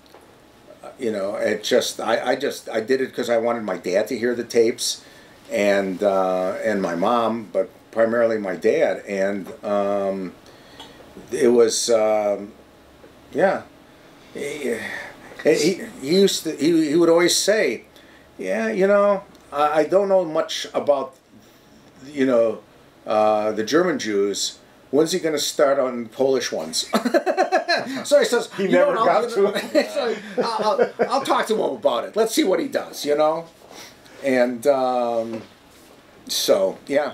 you know, it just I, I just I did it because I wanted my dad to hear the tapes, and uh, and my mom, but primarily my dad, and um, it was um, yeah. He, he, he used to he, he would always say, yeah, you know, I, I don't know much about you know uh, the German Jews. When's he going to start on Polish ones? so he says He "You know never got I'll, to so I'll, I'll, I'll talk to him about it. Let's see what he does. You know, and um, so yeah,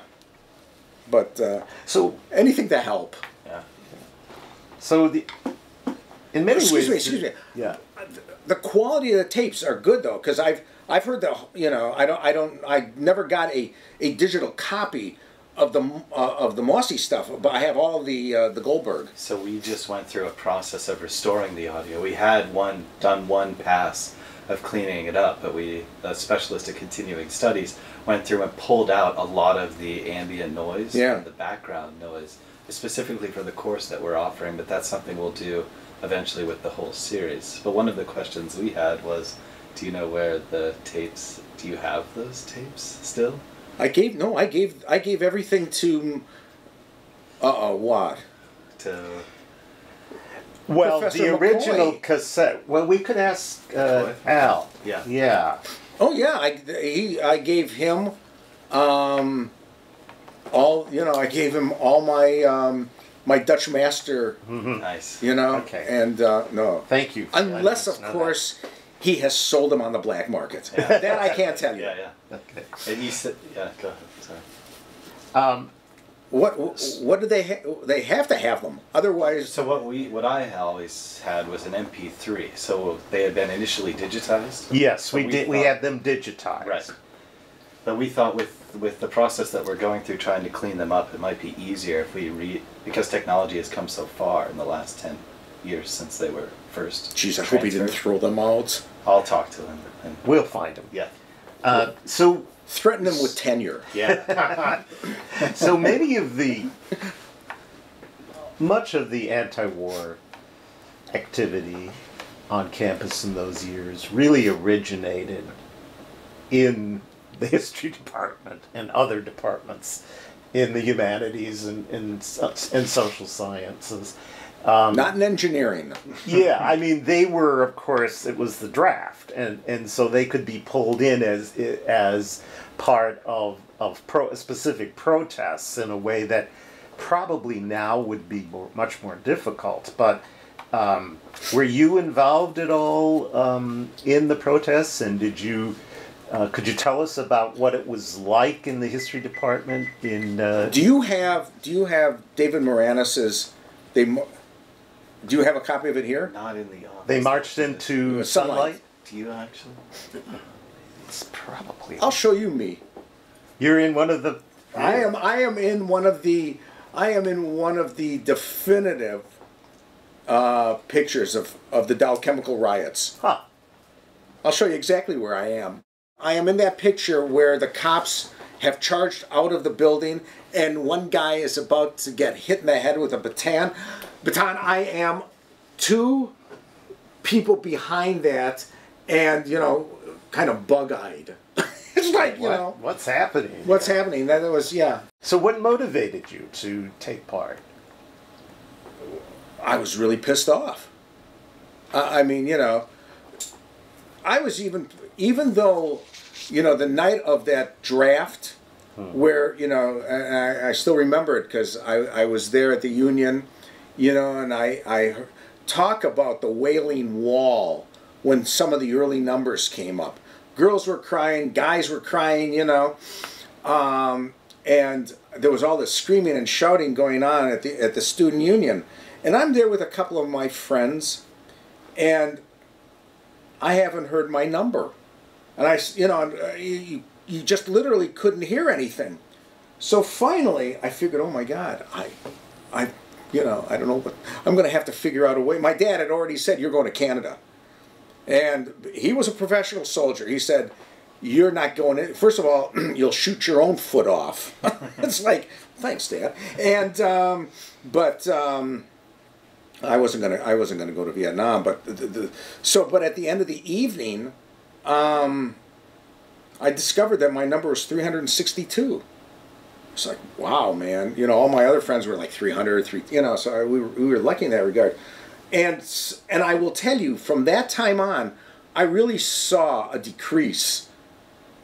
but uh, So anything to help. yeah. So the in many Excuse ways, me, excuse me. Yeah. the quality of the tapes are good though because I've I've heard the you know I don't I don't I never got a, a digital copy of the uh, of the Mosse stuff but I have all the uh, the Goldberg So we just went through a process of restoring the audio. We had one done one pass of cleaning it up, but we a specialist at continuing studies went through and pulled out a lot of the ambient noise Yeah. and the background noise specifically for the course that we're offering, but that's something we'll do eventually with the whole series. But one of the questions we had was do you know where the tapes do you have those tapes still? I gave no I gave I gave everything to uh oh what To Well, Professor the original McCoy. cassette. Well, we could ask uh, McCoy. Al. Yeah. Yeah. oh yeah I he I gave him um all you know I gave him all my um my Dutch master nice. you know Okay. and uh, no Thank you. unless of didn't know course he has sold them on the black market Yeah. that I can't tell you Yeah, yeah. that. Okay. And you said, yeah, go ahead. Sorry. Um, What what do they ha- they have to have them? Otherwise, So what we what I always had was an MP3. So they had been initially digitized. yes, we, we did. We had them digitized. Right. But we thought with with the process that we're going through, trying to clean them up, it might be easier if we read because technology has come so far in the last ten years since they were first. jeez, I hope he didn't throw them out. I'll talk to him. And, We'll find them. yeah. Uh, so, Threaten them with tenure. Yeah. so many of the much of the anti-war activity on campus in those years really originated in the history department and other departments in the humanities and, and, and social sciences. Um, Not in engineering. yeah, I mean, they were, of course, it was the draft, and, and so they could be pulled in as as part of of pro, specific protests in a way that probably now would be more, much more difficult. But um, were you involved at all um, in the protests, and did you? Uh, could you tell us about what it was like in the history department in? Uh, Do you have Do you have David Maraniss's? They. Mo- Do you have a copy of it here? Not in the office. they marched into Sunlight. sunlight. Do you actually? It's probably. I'll show you me. You're in one of the. I am. I am in one of the. I am in one of the definitive uh, pictures of of the Dow chemical riots. Huh. I'll show you exactly where I am. I am in that picture where the cops have charged out of the building and one guy is about to get hit in the head with a baton. Baton, I am two people behind that and, you know, kind of bug eyed. it's like, you What- know, what's happening? what's happening? That was, yeah. So, what motivated you to take part? I was really pissed off. I I mean, you know, I was even, even though, you know, the night of that draft, hmm. where, you know, and I, I still remember it because I, I was there at the Union, you know, and I, I talk about the Wailing Wall when some of the early numbers came up. Girls were crying, guys were crying, you know. Um, and there was all this screaming and shouting going on at the at the student union, and I'm there with a couple of my friends, and I haven't heard my number, and I, you know uh, you, you just literally couldn't hear anything, so finally I figured, oh my God, I, I, you know I don't know what I'm going to have to figure out a way. My dad had already said you're going to Canada, and he was a professional soldier. He said. You're not going in. First of all, you'll shoot your own foot off. it's like, thanks, Dad. And um, but um, I wasn't gonna. I wasn't gonna go to Vietnam. But the, the, so, but at the end of the evening, um, I discovered that my number was 362. It's like, wow, man. You know, all my other friends were like 300, three, you know, so we, were, we were lucky in that regard. And, and I will tell you, from that time on, I really saw a decrease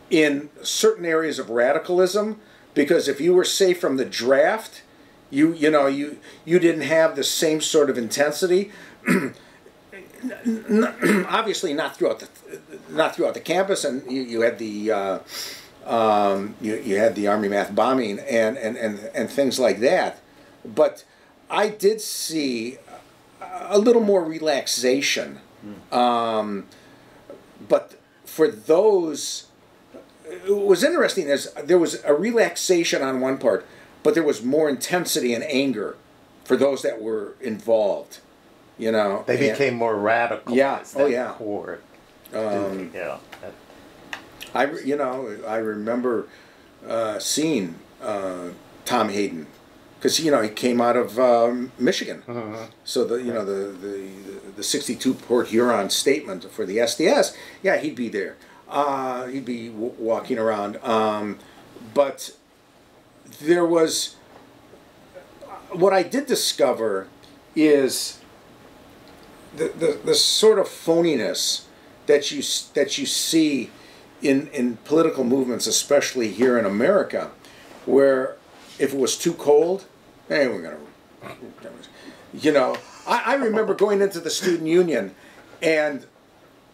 in certain areas of radicalism because if you were safe from the draft, you you know you you didn't have the same sort of intensity. Obviously, not throughout the not throughout the campus, and you, you had the uh, um, you, you had the army math bombing and, and, and, and things like that. But I did see a little more relaxation. Um, but for those, what was interesting is there was a relaxation on one part, but there was more intensity and anger for those that were involved. You know, They And- became more radical. Yeah, oh, yeah. Core. Um, yeah. that- I you know I remember uh, seeing uh, Tom Hayden. Because you know he came out of um, Michigan, so the you know the the the sixty two Port Huron statement for the SDS, yeah he'd be there, uh, he'd be w- walking around, um, but there was what I did discover is the, the, the sort of phoniness that you that you see in in political movements, especially here in America, where if it was too cold, hey, we're gonna, you know, I, I remember going into the student union, and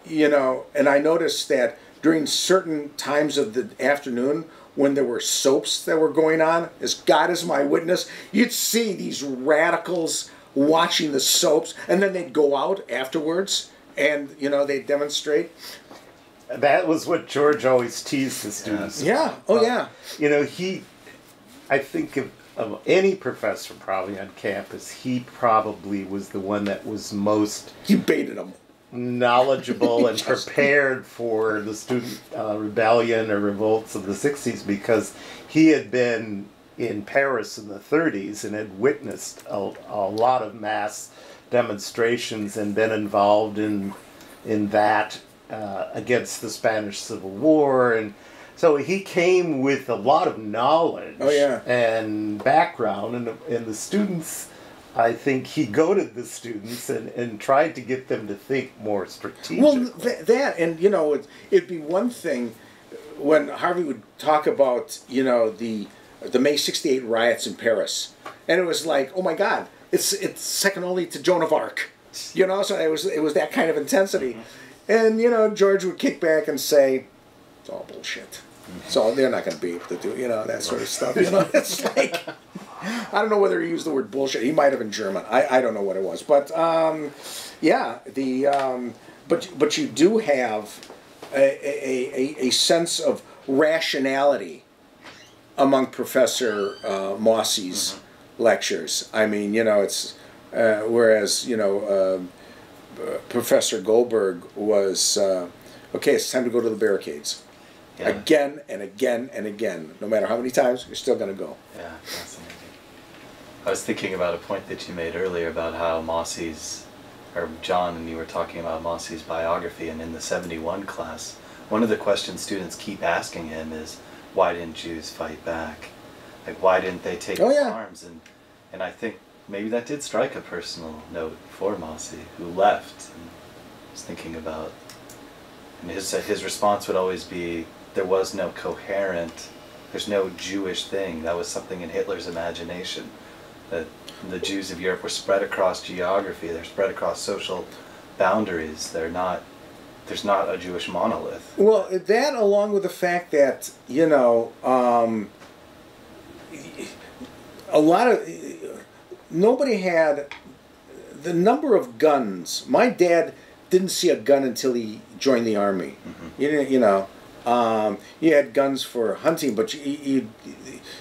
you know, and I noticed that during certain times of the afternoon when there were soaps that were going on, as God is my witness, you'd see these radicals watching the soaps, and then they'd go out afterwards and you know they'd demonstrate. That was what George always teased the students. Yeah. Oh yeah. You know, he, I think of, of any professor probably on campus, he probably was the one that was most He baited them. knowledgeable and prepared for the student uh, rebellion or revolts of the 60s because he had been in Paris in the 30s and had witnessed a, a lot of mass demonstrations and been involved in in that uh, against the Spanish Civil War and so he came with a lot of knowledge Oh, yeah. and background and, and the students I think he goaded the students and, and tried to get them to think more strategically. Well, th- that and you know, it, it'd be one thing when Harvey would talk about you know the the May '68 riots in Paris, and it was like, oh my God, it's it's second only to Joan of Arc, you know. So it was it was that kind of intensity, and you know, George would kick back and say, it's all bullshit. So they're not going to be able to do you know that sort of stuff. You know, it's like. I don't know whether he used the word bullshit. He might have in German. I, I don't know what it was, but um, yeah, the um, but but you do have a, a, a, a sense of rationality among Professor uh, Mosse's lectures. I mean, you know, it's uh, whereas you know uh, Professor Goldberg was uh, okay. It's time to go to the barricades Yeah. again and again and again. No matter how many times, you're still going to go. Yeah, fascinating. I was thinking about a point that you made earlier about how Mosse's, or John, and you were talking about Mosse's biography, and in the 71 class, one of the questions students keep asking him is, why didn't Jews fight back? Like, why didn't they take Oh, yeah. arms? And, and I think maybe that did strike a personal note for Mosse, who left. And was thinking about, and his, his response would always be, there was no coherent there's no Jewish thing. That was something in Hitler's imagination. That the Jews of Europe were spread across geography. They're spread across social boundaries. They're not. There's not a Jewish monolith. Well, that along with the fact that you know, um, a lot of nobody had the number of guns. My dad didn't see a gun until he joined the army. You didn't, you know, um, you had guns for hunting, but you, you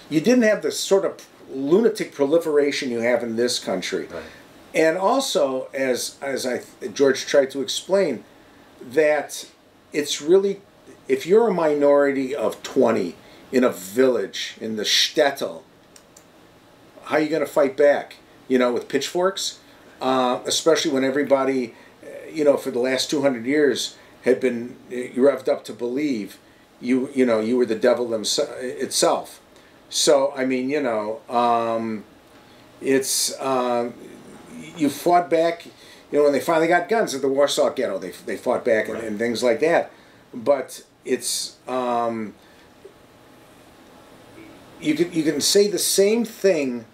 you didn't have the sort of lunatic proliferation you have in this country. Right. And also, as as I George tried to explain, that it's really if you're a minority of 20 in a village in the shtetl how are you going to fight back you know with pitchforks uh, especially when everybody uh, you know for the last 200 years had been uh, revved up to believe you you know you were the devil itself. So i mean you know um, it's um, you fought back you know when they finally got guns at the warsaw ghetto they, they fought back and, and things like that. But it's um, you can you can say the same thing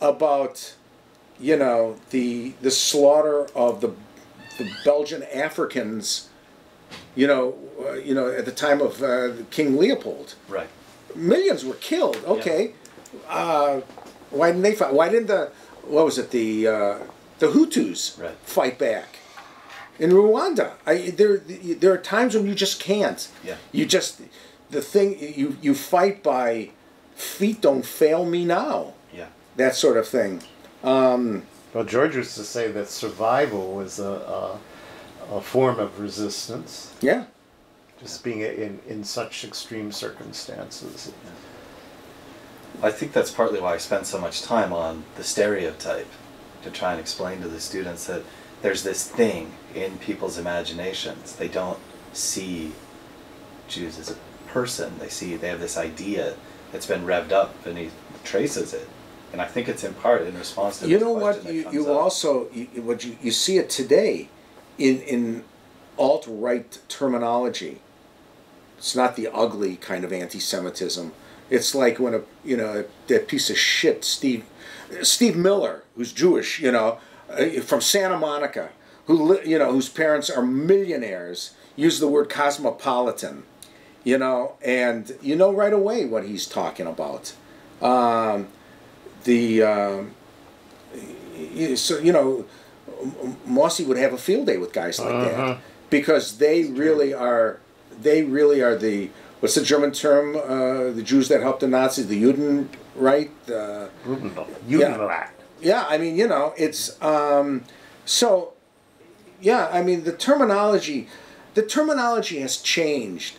about you know the the slaughter of the the Belgian Africans you know uh, you know at the time of uh, King Leopold Right. millions were killed okay uh, why didn't they fight why didn't the what was it the uh, the Hutus Right. fight back. In Rwanda, I, there there are times when you just can't. Yeah. You just the thing you you fight by feet don't fail me now. Yeah. That sort of thing. Um, well, George used to say that survival was a, a, a form of resistance, Yeah. just being in, in such extreme circumstances. I think that's partly why I spend so much time on the stereotype to try and explain to the students that there's this thing in people's imaginations. They don't see Jews as a person. They see they have this idea that's been revved up and he traces it. And I think it's in part in response to You know what? You, you also you, what you, you see it today in in alt right terminology. It's not the ugly kind of anti-Semitism. It's like when a you know that piece of shit Steve Steve Miller, who's Jewish, you know, uh, from Santa Monica, who you know whose parents are millionaires, use the word cosmopolitan, you know, and you know right away what he's talking about. Um, the um, so you know Mosse would have a field day with guys like that. Because they really are they really are the what's the German term uh, the Jews that helped the Nazis? The Juden right? Uh, Judenrat. yeah. I mean you know it's um, so yeah I mean the terminology the terminology has changed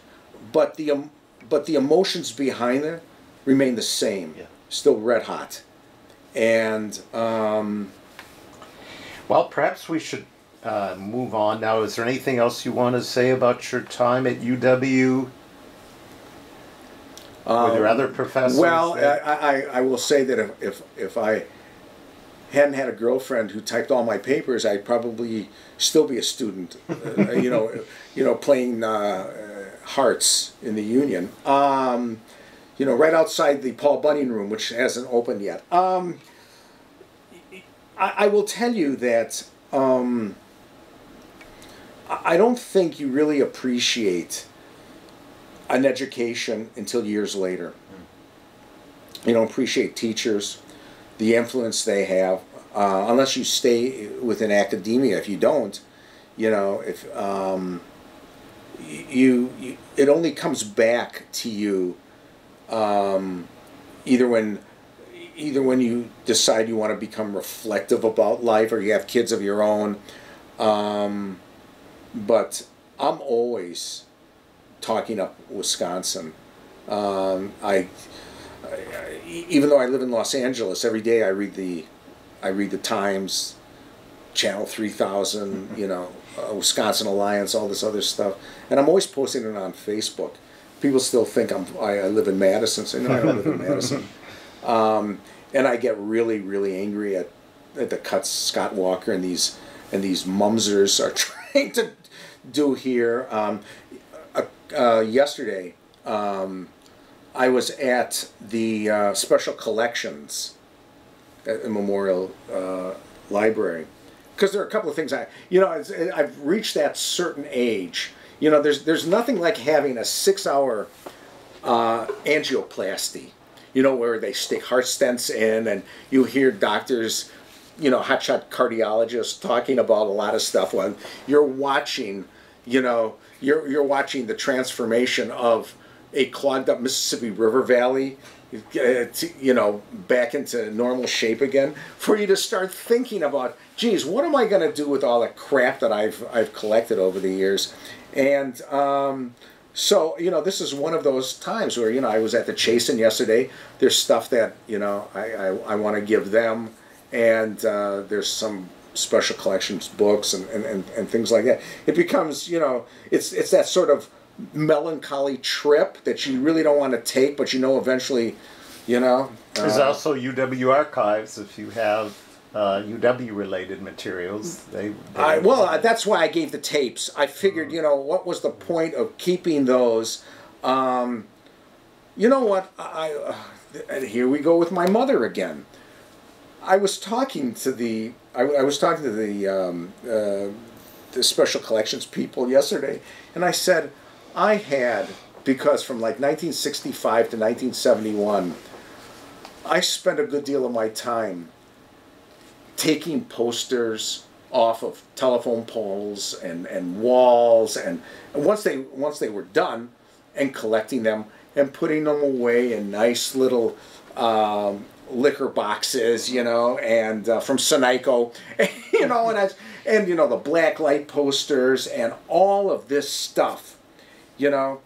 but the um, but the emotions behind it remain the same. Yeah. still red hot and um, Well, perhaps we should uh, move on now. Is there anything else you want to say about your time at UW? Were there other professors? Um, Well, that- I, I, I will say that if, if, if I hadn't had a girlfriend who typed all my papers, I'd probably still be a student, uh, you know, you know, playing uh, uh, hearts in the Union. Um, you know, right outside the Paul Bunyan room, which hasn't opened yet. Um, I, I will tell you that um, I don't think you really appreciate an education until years later. You don't appreciate teachers, the influence they have, uh, unless you stay within academia. If you don't, you know, if um, you, you, it only comes back to you um, either when either when you decide you want to become reflective about life or you have kids of your own. Um, but I'm always talking up Wisconsin. Um, I, I, I- even though I live in Los Angeles, every day I read the, I read the Times, Channel Three Thousand, you know, uh, Wisconsin Alliance, all this other stuff, and I'm always posting it on Facebook. People still think I'm I, I live in Madison. Say no, I don't live in Madison. Um, and I get really, really angry at, at the cuts Scott Walker and these and these mumsers are trying to do here. Um, uh, uh, yesterday, um, I was at the uh, special collections at the Memorial uh, Library because there are a couple of things I, you know, I've reached that certain age. You know, there's there's nothing like having a six-hour uh, angioplasty. You know, where they stick heart stents in, and you hear doctors, you know, hotshot cardiologists talking about a lot of stuff. When you're watching, you know, you're you're watching the transformation of a clogged up Mississippi River Valley, you know, back into normal shape again. For you to start thinking about, geez, what am I going to do with all the crap that I've I've collected over the years, and um, so you know, this is one of those times where you know I was at the Chazen yesterday. There's stuff that you know I I, I want to give them, and uh, there's some special collections books and, and, and, and things like that. It becomes you know it's it's that sort of melancholy trip that you really don't want to take, but you know eventually, you know. There's uh, also UW archives if you have uh, UW related materials. They, they I, well, I- that's why I gave the tapes. I figured, you know, what was the point of keeping those? Um, you know what? I, uh, and here we go with my mother again. I was talking to the I, I was talking to the um, uh, the special collections people yesterday, and I said I had because from like 1965 to 1971, I spent a good deal of my time taking posters off of telephone poles and, and walls and, and once they once they were done and collecting them and putting them away in nice little um, liquor boxes, you know, and uh, from Sunoco, you know, and and you know the black light posters and all of this stuff, you know,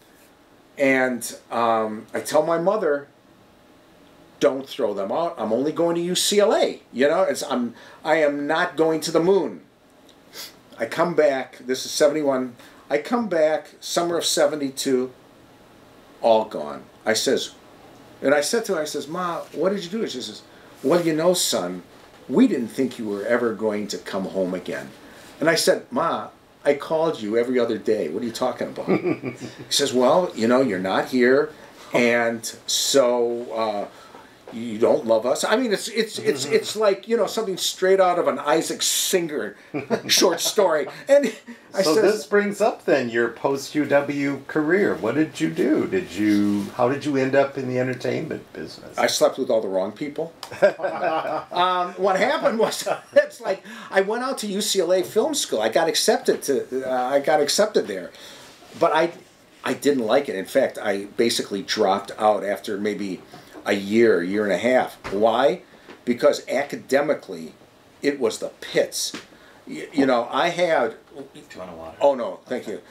and um, I tell my mother, don't throw them out. I'm only going to UCLA, you know. It's I'm I am not going to the moon. I come back. This is '71. I come back summer of '72. All gone. I says, and I said to her, I says, Ma, what did you do? She says, Well, you know, son, we didn't think you were ever going to come home again. And I said, Ma, I called you every other day. What are you talking about? he says, Well, you know, you're not here. And so uh, you don't love us. I mean, it's it's it's it's like you know something straight out of an Isaac Singer short story. And I so says, this brings up then your post UW career. What did you do? Did you how did you end up in the entertainment business? I slept with all the wrong people. um, what happened was, it's like I went out to UCLA Film School. I got accepted to, uh, I got accepted there, but I, I didn't like it. In fact, I basically dropped out after maybe a year, year and a half. Why? Because academically, it was the pits. You, you know, I had. Do you want a water? Oh no, thank you.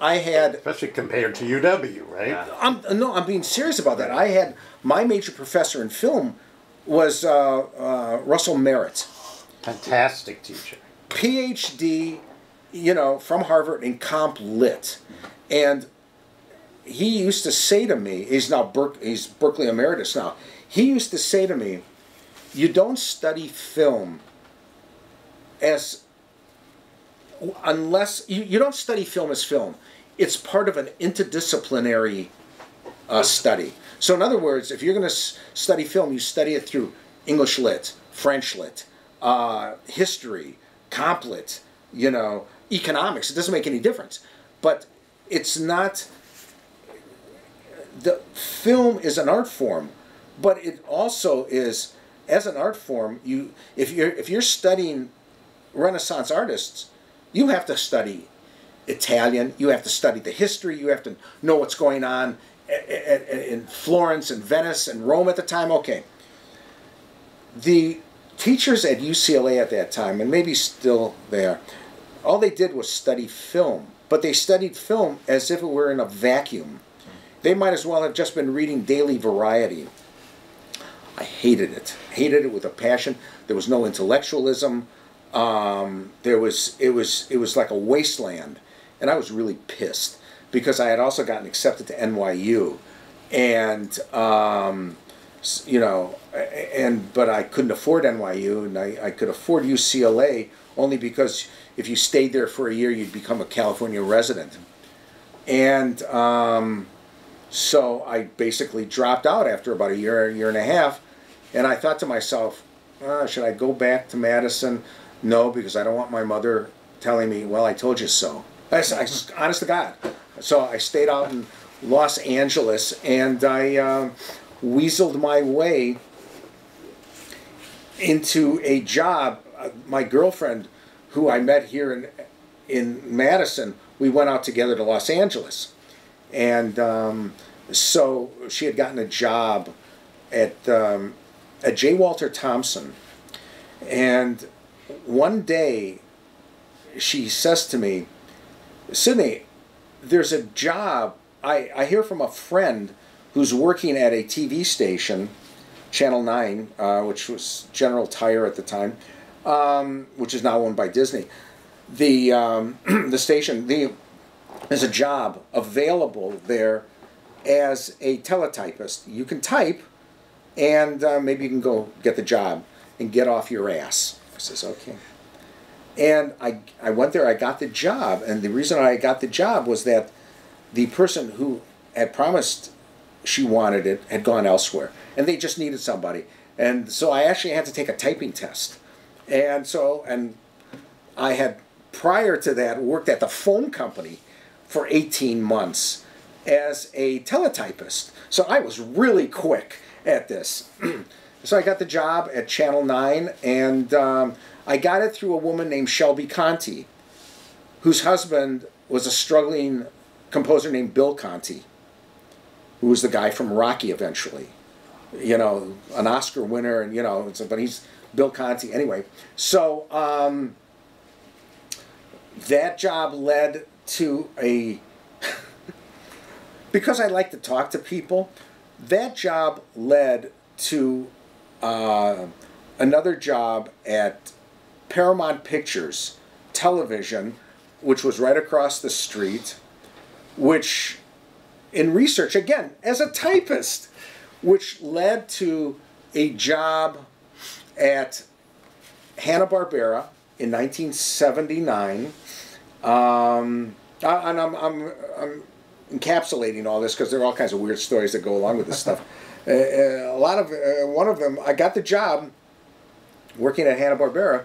I had Especially compared to UW, right? Yeah. I'm no, I'm being serious about that. I had my major professor in film was uh, uh, Russell Merritt, Fantastic teacher. PhD, you know, from Harvard in comp lit, and he used to say to me, he's now Berk, he's Berkeley emeritus now. He used to say to me, "You don't study film as unless you, you don't study film as film. It's part of an interdisciplinary uh, study. So, in other words, if you're going to study film, you study it through English lit, French lit, uh, history, comp lit, you know, economics. It doesn't make any difference. But it's not. The film is an art form, but it also is, as an art form, you if you're if you're studying Renaissance artists, you have to study Italian, you have to study the history, you have to know what's going on in Florence and Venice and Rome at the time. Okay. The teachers at UCLA at that time, and maybe still there, all they did was study film, but they studied film as if it were in a vacuum. They might as well have just been reading Daily Variety. I hated it. Hated it with a passion. There was no intellectualism. Um, there was it was it was like a wasteland, and I was really pissed because I had also gotten accepted to NYU, and um, you know, and but I couldn't afford NYU, and I, I could afford UCLA only because if you stayed there for a year, you'd become a California resident, and. Um, so I basically dropped out after about a year, a year and a half, and I thought to myself, uh, should I go back to Madison? No, because I don't want my mother telling me, "Well, I told you so." I, I honest to God. So I stayed out in Los Angeles, and I uh, weaseled my way into a job. Uh, my girlfriend, who I met here in in Madison, we went out together to Los Angeles and um, so she had gotten a job at um, at J. Walter Thompson, and one day she says to me, Sidney, there's a job. I, I hear from a friend who's working at a TV station, Channel 9, uh, which was General Tire at the time, um, which is now owned by Disney. The, um, the station, the, there's a job available there as a teletypist. You can type, and uh, maybe you can go get the job and get off your ass. I says, okay. And I, I went there, I got the job, and the reason I got the job was that the person who had promised she wanted it had gone elsewhere, and they just needed somebody. And so I actually had to take a typing test. And so, and I had prior to that worked at the phone company for 18 months as a teletypist. So I was really quick at this. so I got the job at Channel 9, and um, I got it through a woman named Shelby Conti, whose husband was a struggling composer named Bill Conti, who was the guy from Rocky eventually. You know, an Oscar winner, and you know, but he's Bill Conti anyway. So um, that job led to a because I like to talk to people. That job led to uh, another job at Paramount Pictures Television, which was right across the street, which in research, again, as a typist, which led to a job at Hanna-Barbera in 1979. Um, and I'm, I'm, I'm encapsulating all this because there are all kinds of weird stories that go along with this stuff. Uh, uh, a lot of uh, one of them, I got the job working at Hanna Barbera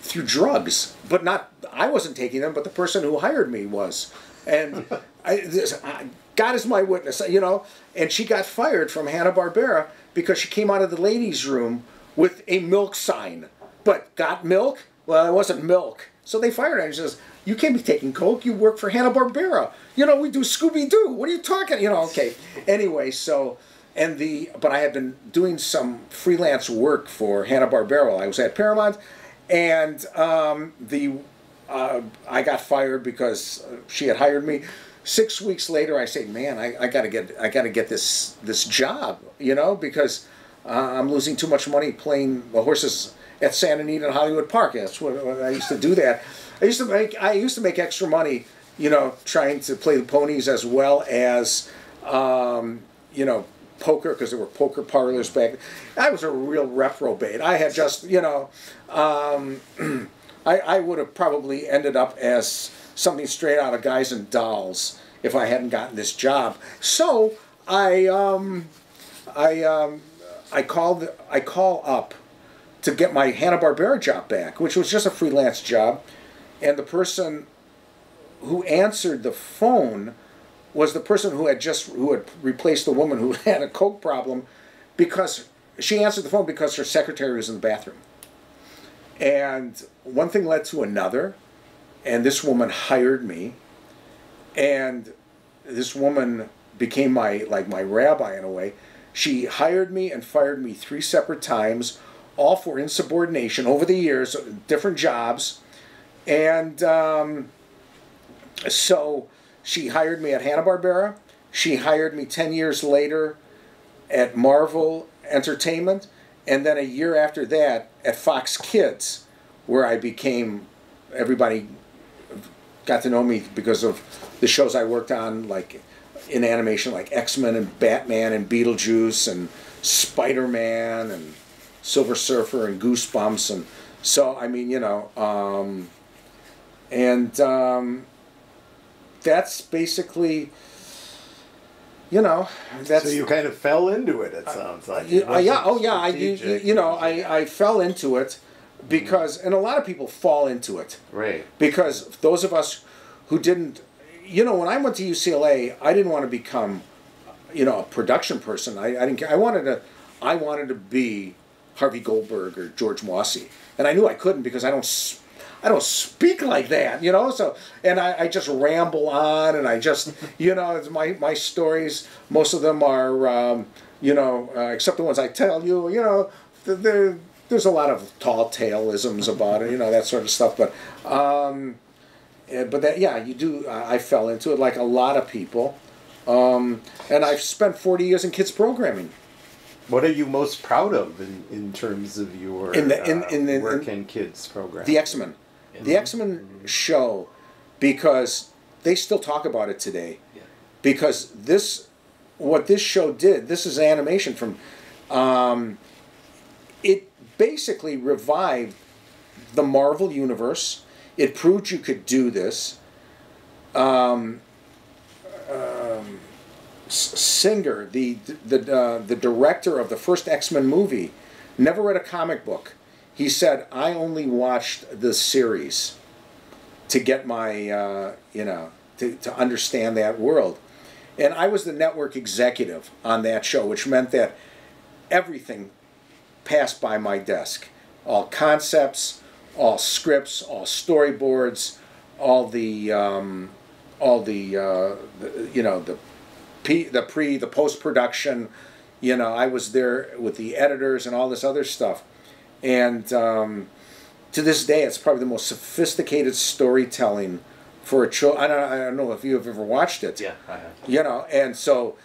through drugs, but not I wasn't taking them, but the person who hired me was, and I, this, I, God is my witness, you know. And she got fired from Hanna Barbera because she came out of the ladies' room with a milk sign, but got milk. Well, it wasn't milk, so they fired her. And she says, "You can't be taking coke. You work for Hanna Barbera." you know, we do Scooby Doo. What are you talking? You know, okay. Anyway, so and the but I had been doing some freelance work for Hanna Barbera. I was at Paramount, and um, the uh, I got fired because she had hired me. Six weeks later, I say, "Man, I, I gotta get I gotta get this this job," you know, because uh, I'm losing too much money playing the horses at Santa Anita and Hollywood Park. That's what I used to do. That I used to make I used to make extra money you know, trying to play the ponies as well as, um, you know, poker because there were poker parlors back. I was a real reprobate. I had just, you know, um, I, I would have probably ended up as something straight out of Guys and Dolls if I hadn't gotten this job. So I, um, I, um, I called, I call up to get my Hanna Barbera job back, which was just a freelance job, and the person who answered the phone was the person who had just who had replaced the woman who had a coke problem because she answered the phone because her secretary was in the bathroom. And one thing led to another, and this woman hired me, and this woman became my like my rabbi in a way. She hired me and fired me three separate times, all for insubordination over the years, different jobs, and um, so she hired me at Hanna-Barbera. She hired me 10 years later at Marvel Entertainment. And then a year after that at Fox Kids, where I became, everybody got to know me because of the shows I worked on, like in animation, like X Men and Batman and Beetlejuice and Spider Man and Silver Surfer and Goosebumps. And so, I mean, you know, um, and um, that's basically you know that's so you kind of fell into it it sounds like. uh, yeah oh yeah i you, you know i i fell into it because and a lot of people fall into it. Right. Because those of us who didn't you know when i went to ucla i didn't want to become you know a production person. I, I didn't i wanted to i wanted to be harvey goldberg or george Mosse, and i knew i couldn't because i don't I don't speak like that, you know. So and I, I just ramble on, and I just you know my my stories. Most of them are um, you know uh, except the ones I tell you. You know, there there's a lot of tall taleisms about it, you know that sort of stuff. But um, eh, but that yeah, you do. I fell into it like a lot of people, um, and I've spent forty years in kids programming. What are you most proud of in, in terms of your in the in, uh, in the work in, in kids program? the X Men the X Men show because they still talk about it today. Yeah. Because this, what this show did, this is animation from, um, it basically revived the Marvel universe. It proved you could do this. Um, um, Singer, the the uh, the director of the first X Men movie, never read a comic book he said, I only watched the series to get my, uh, you know, to, to understand that world. And I was the network executive on that show, which meant that everything passed by my desk. All concepts, all scripts, all storyboards, all the um, all the, uh, the you know the P, the pre the post production. You know, I was there with the editors and all this other stuff, and um, to this day, it's probably the most sophisticated storytelling for a child. I don't, I don't know if you have ever watched it. Yeah, I have. You know, and so,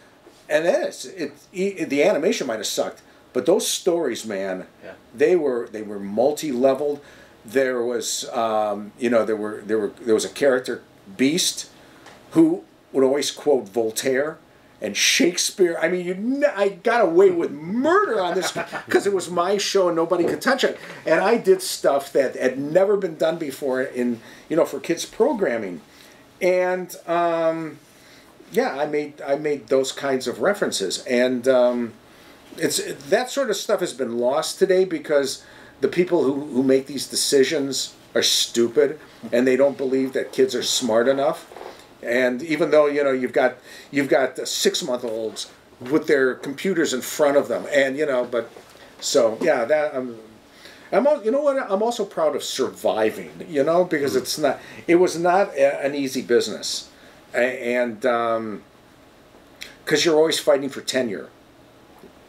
and then it's it, it the animation might have sucked, but those stories, man, Yeah. they were they were multi-leveled. There was, um, you know, there were there were there was a character Beast, who would always quote Voltaire and Shakespeare. I mean, you, I got away with murder on this because it was my show and nobody could touch it. And I did stuff that had never been done before in, you know, for kids programming, and um, yeah, I made I made those kinds of references, and um, it's that sort of stuff has been lost today because the people who, who make these decisions are stupid and they don't believe that kids are smart enough and even though you know you've got you've got six month olds with their computers in front of them and you know but so yeah that um, i'm I'm you know what I'm also proud of surviving you know because hmm. it's not it was not a, an easy business. A- and um because you're always fighting for tenure.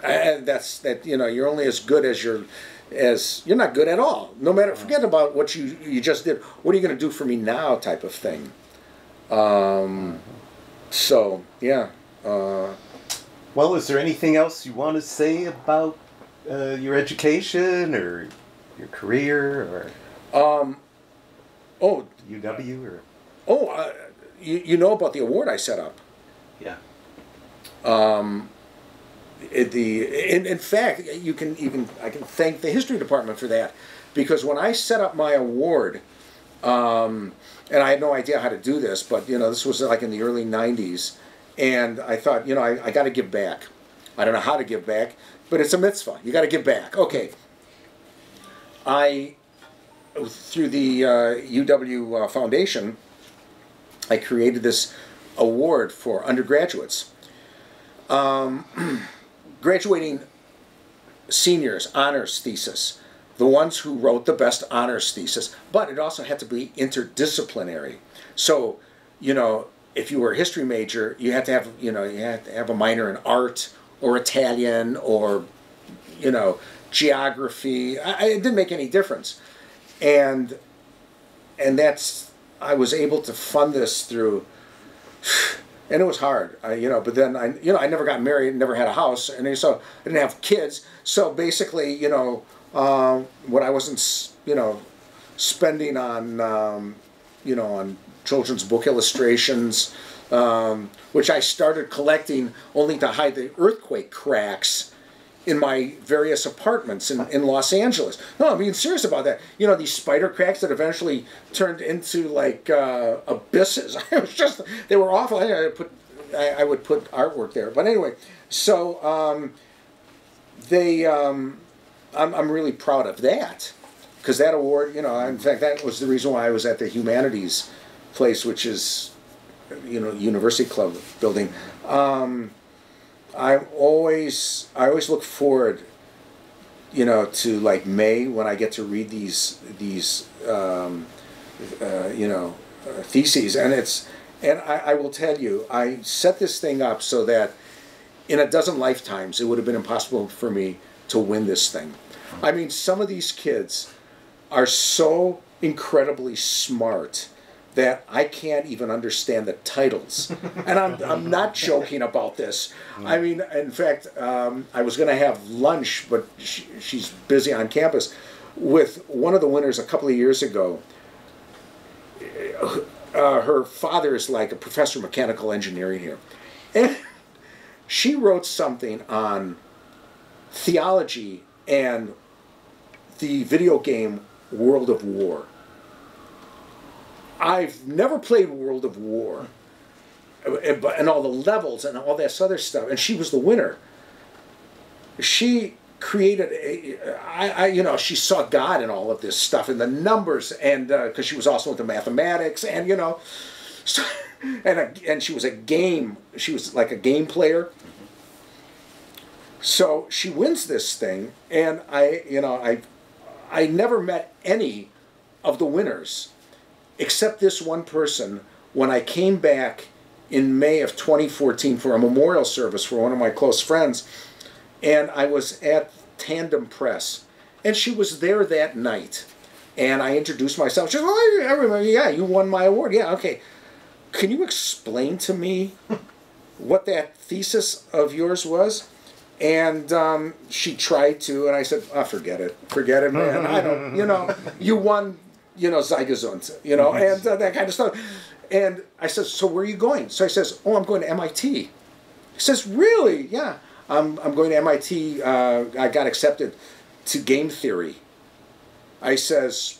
And that's that you know you're only as good as your as you're not good at all. No matter hmm. forget about what you you just did. What are you going to do for me now type of thing um so yeah uh Well, is there anything else you want to say about uh, your education or your career or um oh UW or? oh uh, you, you know about the award i set up Yeah. um it, the in, in fact you can you can i can thank the history department for that because when i set up my award um, and i had no idea how to do this but you know this was like in the early 90s and i thought you know i, I got to give back. I don't know how to give back but it's a mitzvah. You got to give back. Okay. I through the uh, uw uh, foundation i created this award for undergraduates. Um, graduating seniors honors thesis the ones who wrote the best honors thesis but it also had to be interdisciplinary so you know if you were a history major you had to have you know you had to have a minor in art or italian or you know geography I, it didn't make any difference and and that's i was able to fund this through and it was hard, I, you know. But then I, you know, I never got married, never had a house, and so I didn't have kids. So basically, you know, um, when I wasn't, you know, spending on, um, you know, on children's book illustrations, um, which I started collecting only to hide the earthquake cracks in my various apartments in, in Los Angeles. No, I'm being serious about that. You know, these spider cracks that eventually turned into like uh, abysses. it was just, they were awful. I, I put, I, I would put artwork there. But anyway, so um, they, um, I'm, I'm really proud of that. Because that award, you know, in fact, that was the reason why I was at the humanities place, which is, you know, University Club building. Um, I'm always I always look forward, you know, to like May when I get to read these these um, uh, you know uh, theses, and it's and I, I will tell you I set this thing up so that in a dozen lifetimes it would have been impossible for me to win this thing. I mean, some of these kids are so incredibly smart that I can't even understand the titles. and I'm, I'm not joking about this. I mean, in fact, um, I was going to have lunch, but she, she's busy on campus, with one of the winners a couple of years ago. Uh, her father is like a professor of mechanical engineering here. And she wrote something on theology and the video game World of War. I've never played World of War, and and all the levels and all this other stuff, and she was the winner. She created a, I, I, you know, she saw God in all of this stuff and the numbers, and uh, because she was also into mathematics, and you know, so, and a, and she was a game, she was like a game player. So she wins this thing, and I, you know, I, I never met any of the winners, except this one person. When I came back in May of 2014 for a memorial service for one of my close friends, and I was at Tandem Press, and she was there that night, and I introduced myself. She said, "Oh, I remember. Yeah, you won my award. Yeah, okay. Can you explain to me what that thesis of yours was?" And um, she tried to, and I said, "Oh, forget it, forget it, man. I don't, you know, you won, you know, Zeigesund, you know, and uh, that kind of stuff." And I said, "So where are you going?" So I says, "Oh, I'm going to MIT." He says, "Really? Yeah, I'm, I'm going to MIT. Uh, I got accepted to game theory." I says,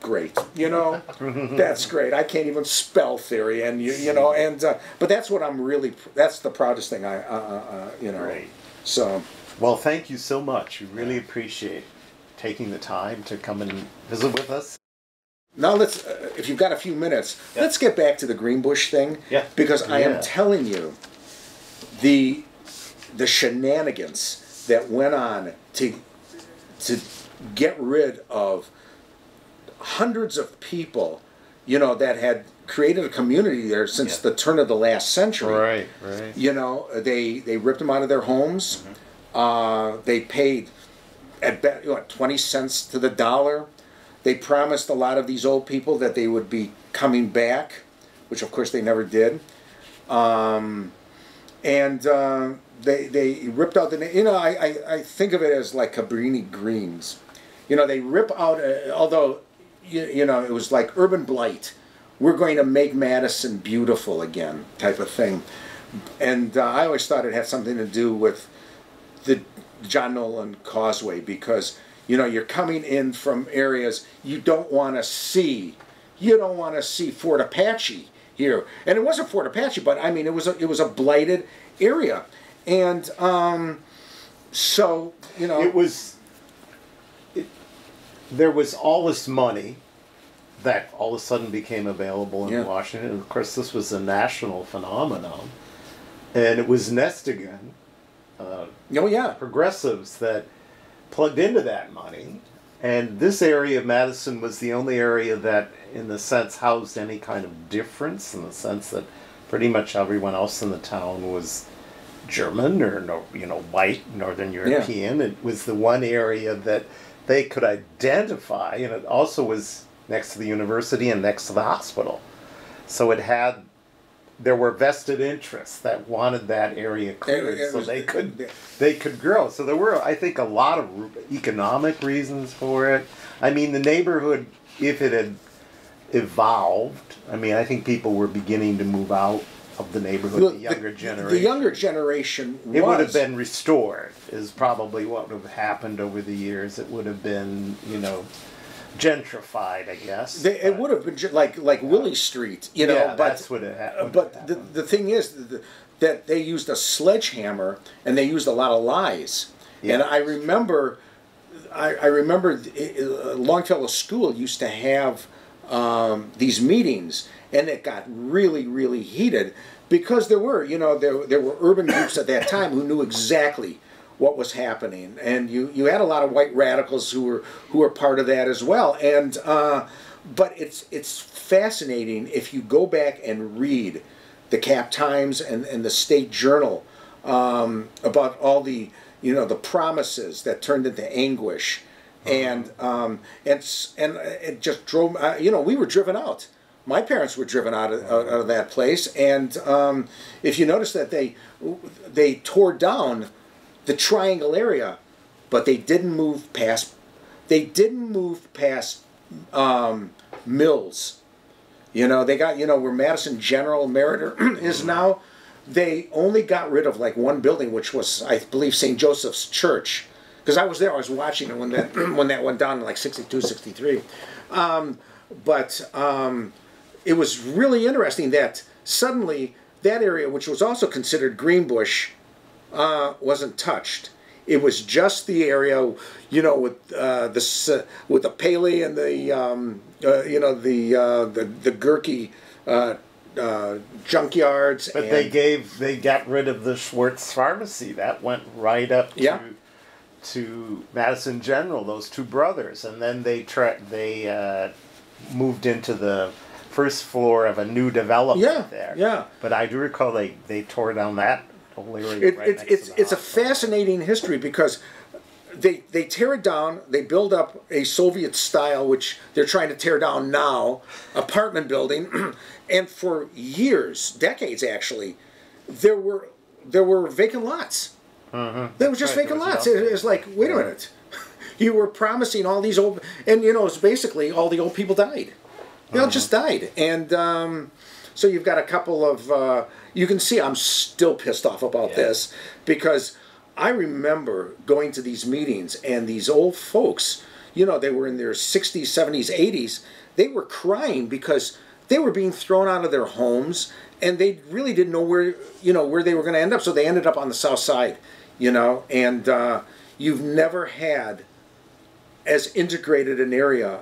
"Great, you know, that's great. I can't even spell theory, and you, you know, and uh, but that's what I'm really. That's the proudest thing I, uh, uh, uh, you know. Great. So Well, thank you so much. We really appreciate taking the time to come and visit with us. now let's, uh, if you've got a few minutes, let's get back to the Greenbush thing. Yeah. Because I am telling you, the the shenanigans that went on to to get rid of hundreds of people, you know, that had created a community there since Yeah. the turn of the last century. Right, right. You know, they they ripped them out of their homes. Mm-hmm. Uh, they paid at what twenty cents to the dollar. They promised a lot of these old people that they would be coming back, which of course they never did. Um, and uh, they they ripped out the you know I, I, I think of it as like Cabrini Greens, you know they rip out uh, although you, you know it was like urban blight. We're going to make Madison beautiful again, type of thing, and uh, I always thought it had something to do with the John Nolen Causeway because you know you're coming in from areas you don't want to see. You don't want to see Fort Apache here, and it wasn't Fort Apache, but I mean it was a, it was a blighted area, and um, so you know It was. There was all this money that all of a sudden became available in Yeah. Washington. Of course, this was a national phenomenon, and it was Nestigan, uh, oh yeah progressives that plugged into that money. And this area of Madison was the only area that, in the sense, housed any kind of difference, in the sense that pretty much everyone else in the town was German or you know, white Northern European. It was the one area that they could identify, and it also was next to the university and next to the hospital. So it had, there were vested interests that wanted that area cleared it so was- they could they could grow. So there were, I think, a lot of economic reasons for it. I mean, the neighborhood, if it had evolved, I mean, I think people were beginning to move out of the neighborhood. Well, the younger generation. The younger generation It would have been restored, is probably what would have happened over the years. It would have been, you know, gentrified, I guess. They, it would have been like like Willie Street, you know. yeah, but that's what it ha- would but the, the thing is th- that they used a sledgehammer and they used a lot of lies. Yeah, And I remember, I, I remember th- uh, Longfellow School used to have um, these meetings, and it got really, really heated because there were, you know, there there were urban groups at that time who knew exactly what was happening, and you you had a lot of white radicals who were who were part of that as well, and. Uh, but it's it's fascinating if you go back and read the Cap Times and, and the State Journal um, about all the you know the promises that turned into anguish, and um, and and it just drove. Uh, you know, we were driven out. My parents were driven out of, out of that place, and um, if you notice that they they tore down the Triangle area, but they didn't move past. They didn't move past um, Mills. You know, they got, you know, where Madison General Meriter is now, they only got rid of like one building, which was, I believe, St. Joseph's Church. Because I was there, I was watching it when that, when that went down in like 62, 63. Um, but um, it was really interesting that suddenly that area, which was also considered Greenbush, uh, wasn't touched. It was just the area, you know, with uh, the with the Paley and the um, uh, you know the uh, the the Gerke uh, uh, junkyards. But and, they gave they got rid of the Schwartz Pharmacy. That went right up Yeah. to to Madison General. Those two brothers, and then they tra- they uh, moved into the first floor of a new development Yeah, there. yeah. But I do recall they they tore down that whole area. it, right it, it's it's a fascinating history because they they tear it down. They build up a Soviet style, which they're trying to tear down now, apartment building, and for years, decades actually, there were there were vacant lots. Mm-hmm. There were just right, vacant was lots. It, nothing. it was like, wait a minute, you were promising all these old, and you know, it's basically all the old people died. They all just died, and um, so you've got a couple of. Uh, you can see I'm still pissed off about Yeah. this because I remember going to these meetings and these old folks, you know, they were in their 60s, 70s, 80s. They were crying because they were being thrown out of their homes and they really didn't know where, you know, where they were going to end up. So they ended up on the south side, you know, and uh, you've never had as integrated an area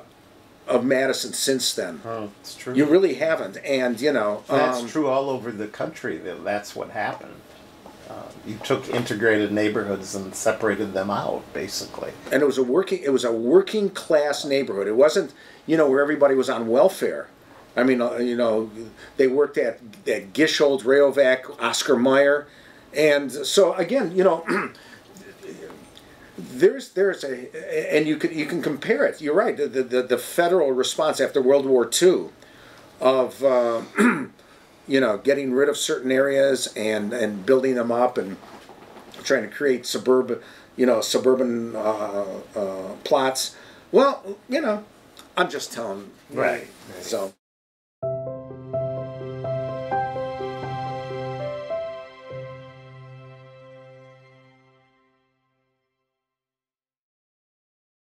of Madison since then. Oh, it's true. You really haven't, and you know That's um, true all over the country. That that's what happened. Uh, you took integrated neighborhoods and separated them out, basically. and it was a working it was a working class neighborhood. It wasn't you know where everybody was on welfare. I mean, uh, you know, they worked at at Gisholt, Rayovac, Oscar Mayer, and so again, you know. There's there's a and you can you can compare it. You're right. The the, the federal response after World War II of uh, you know getting rid of certain areas and and building them up and trying to create suburban, you know, suburban uh, uh, plots. Well, you know, I'm just telling. Right. So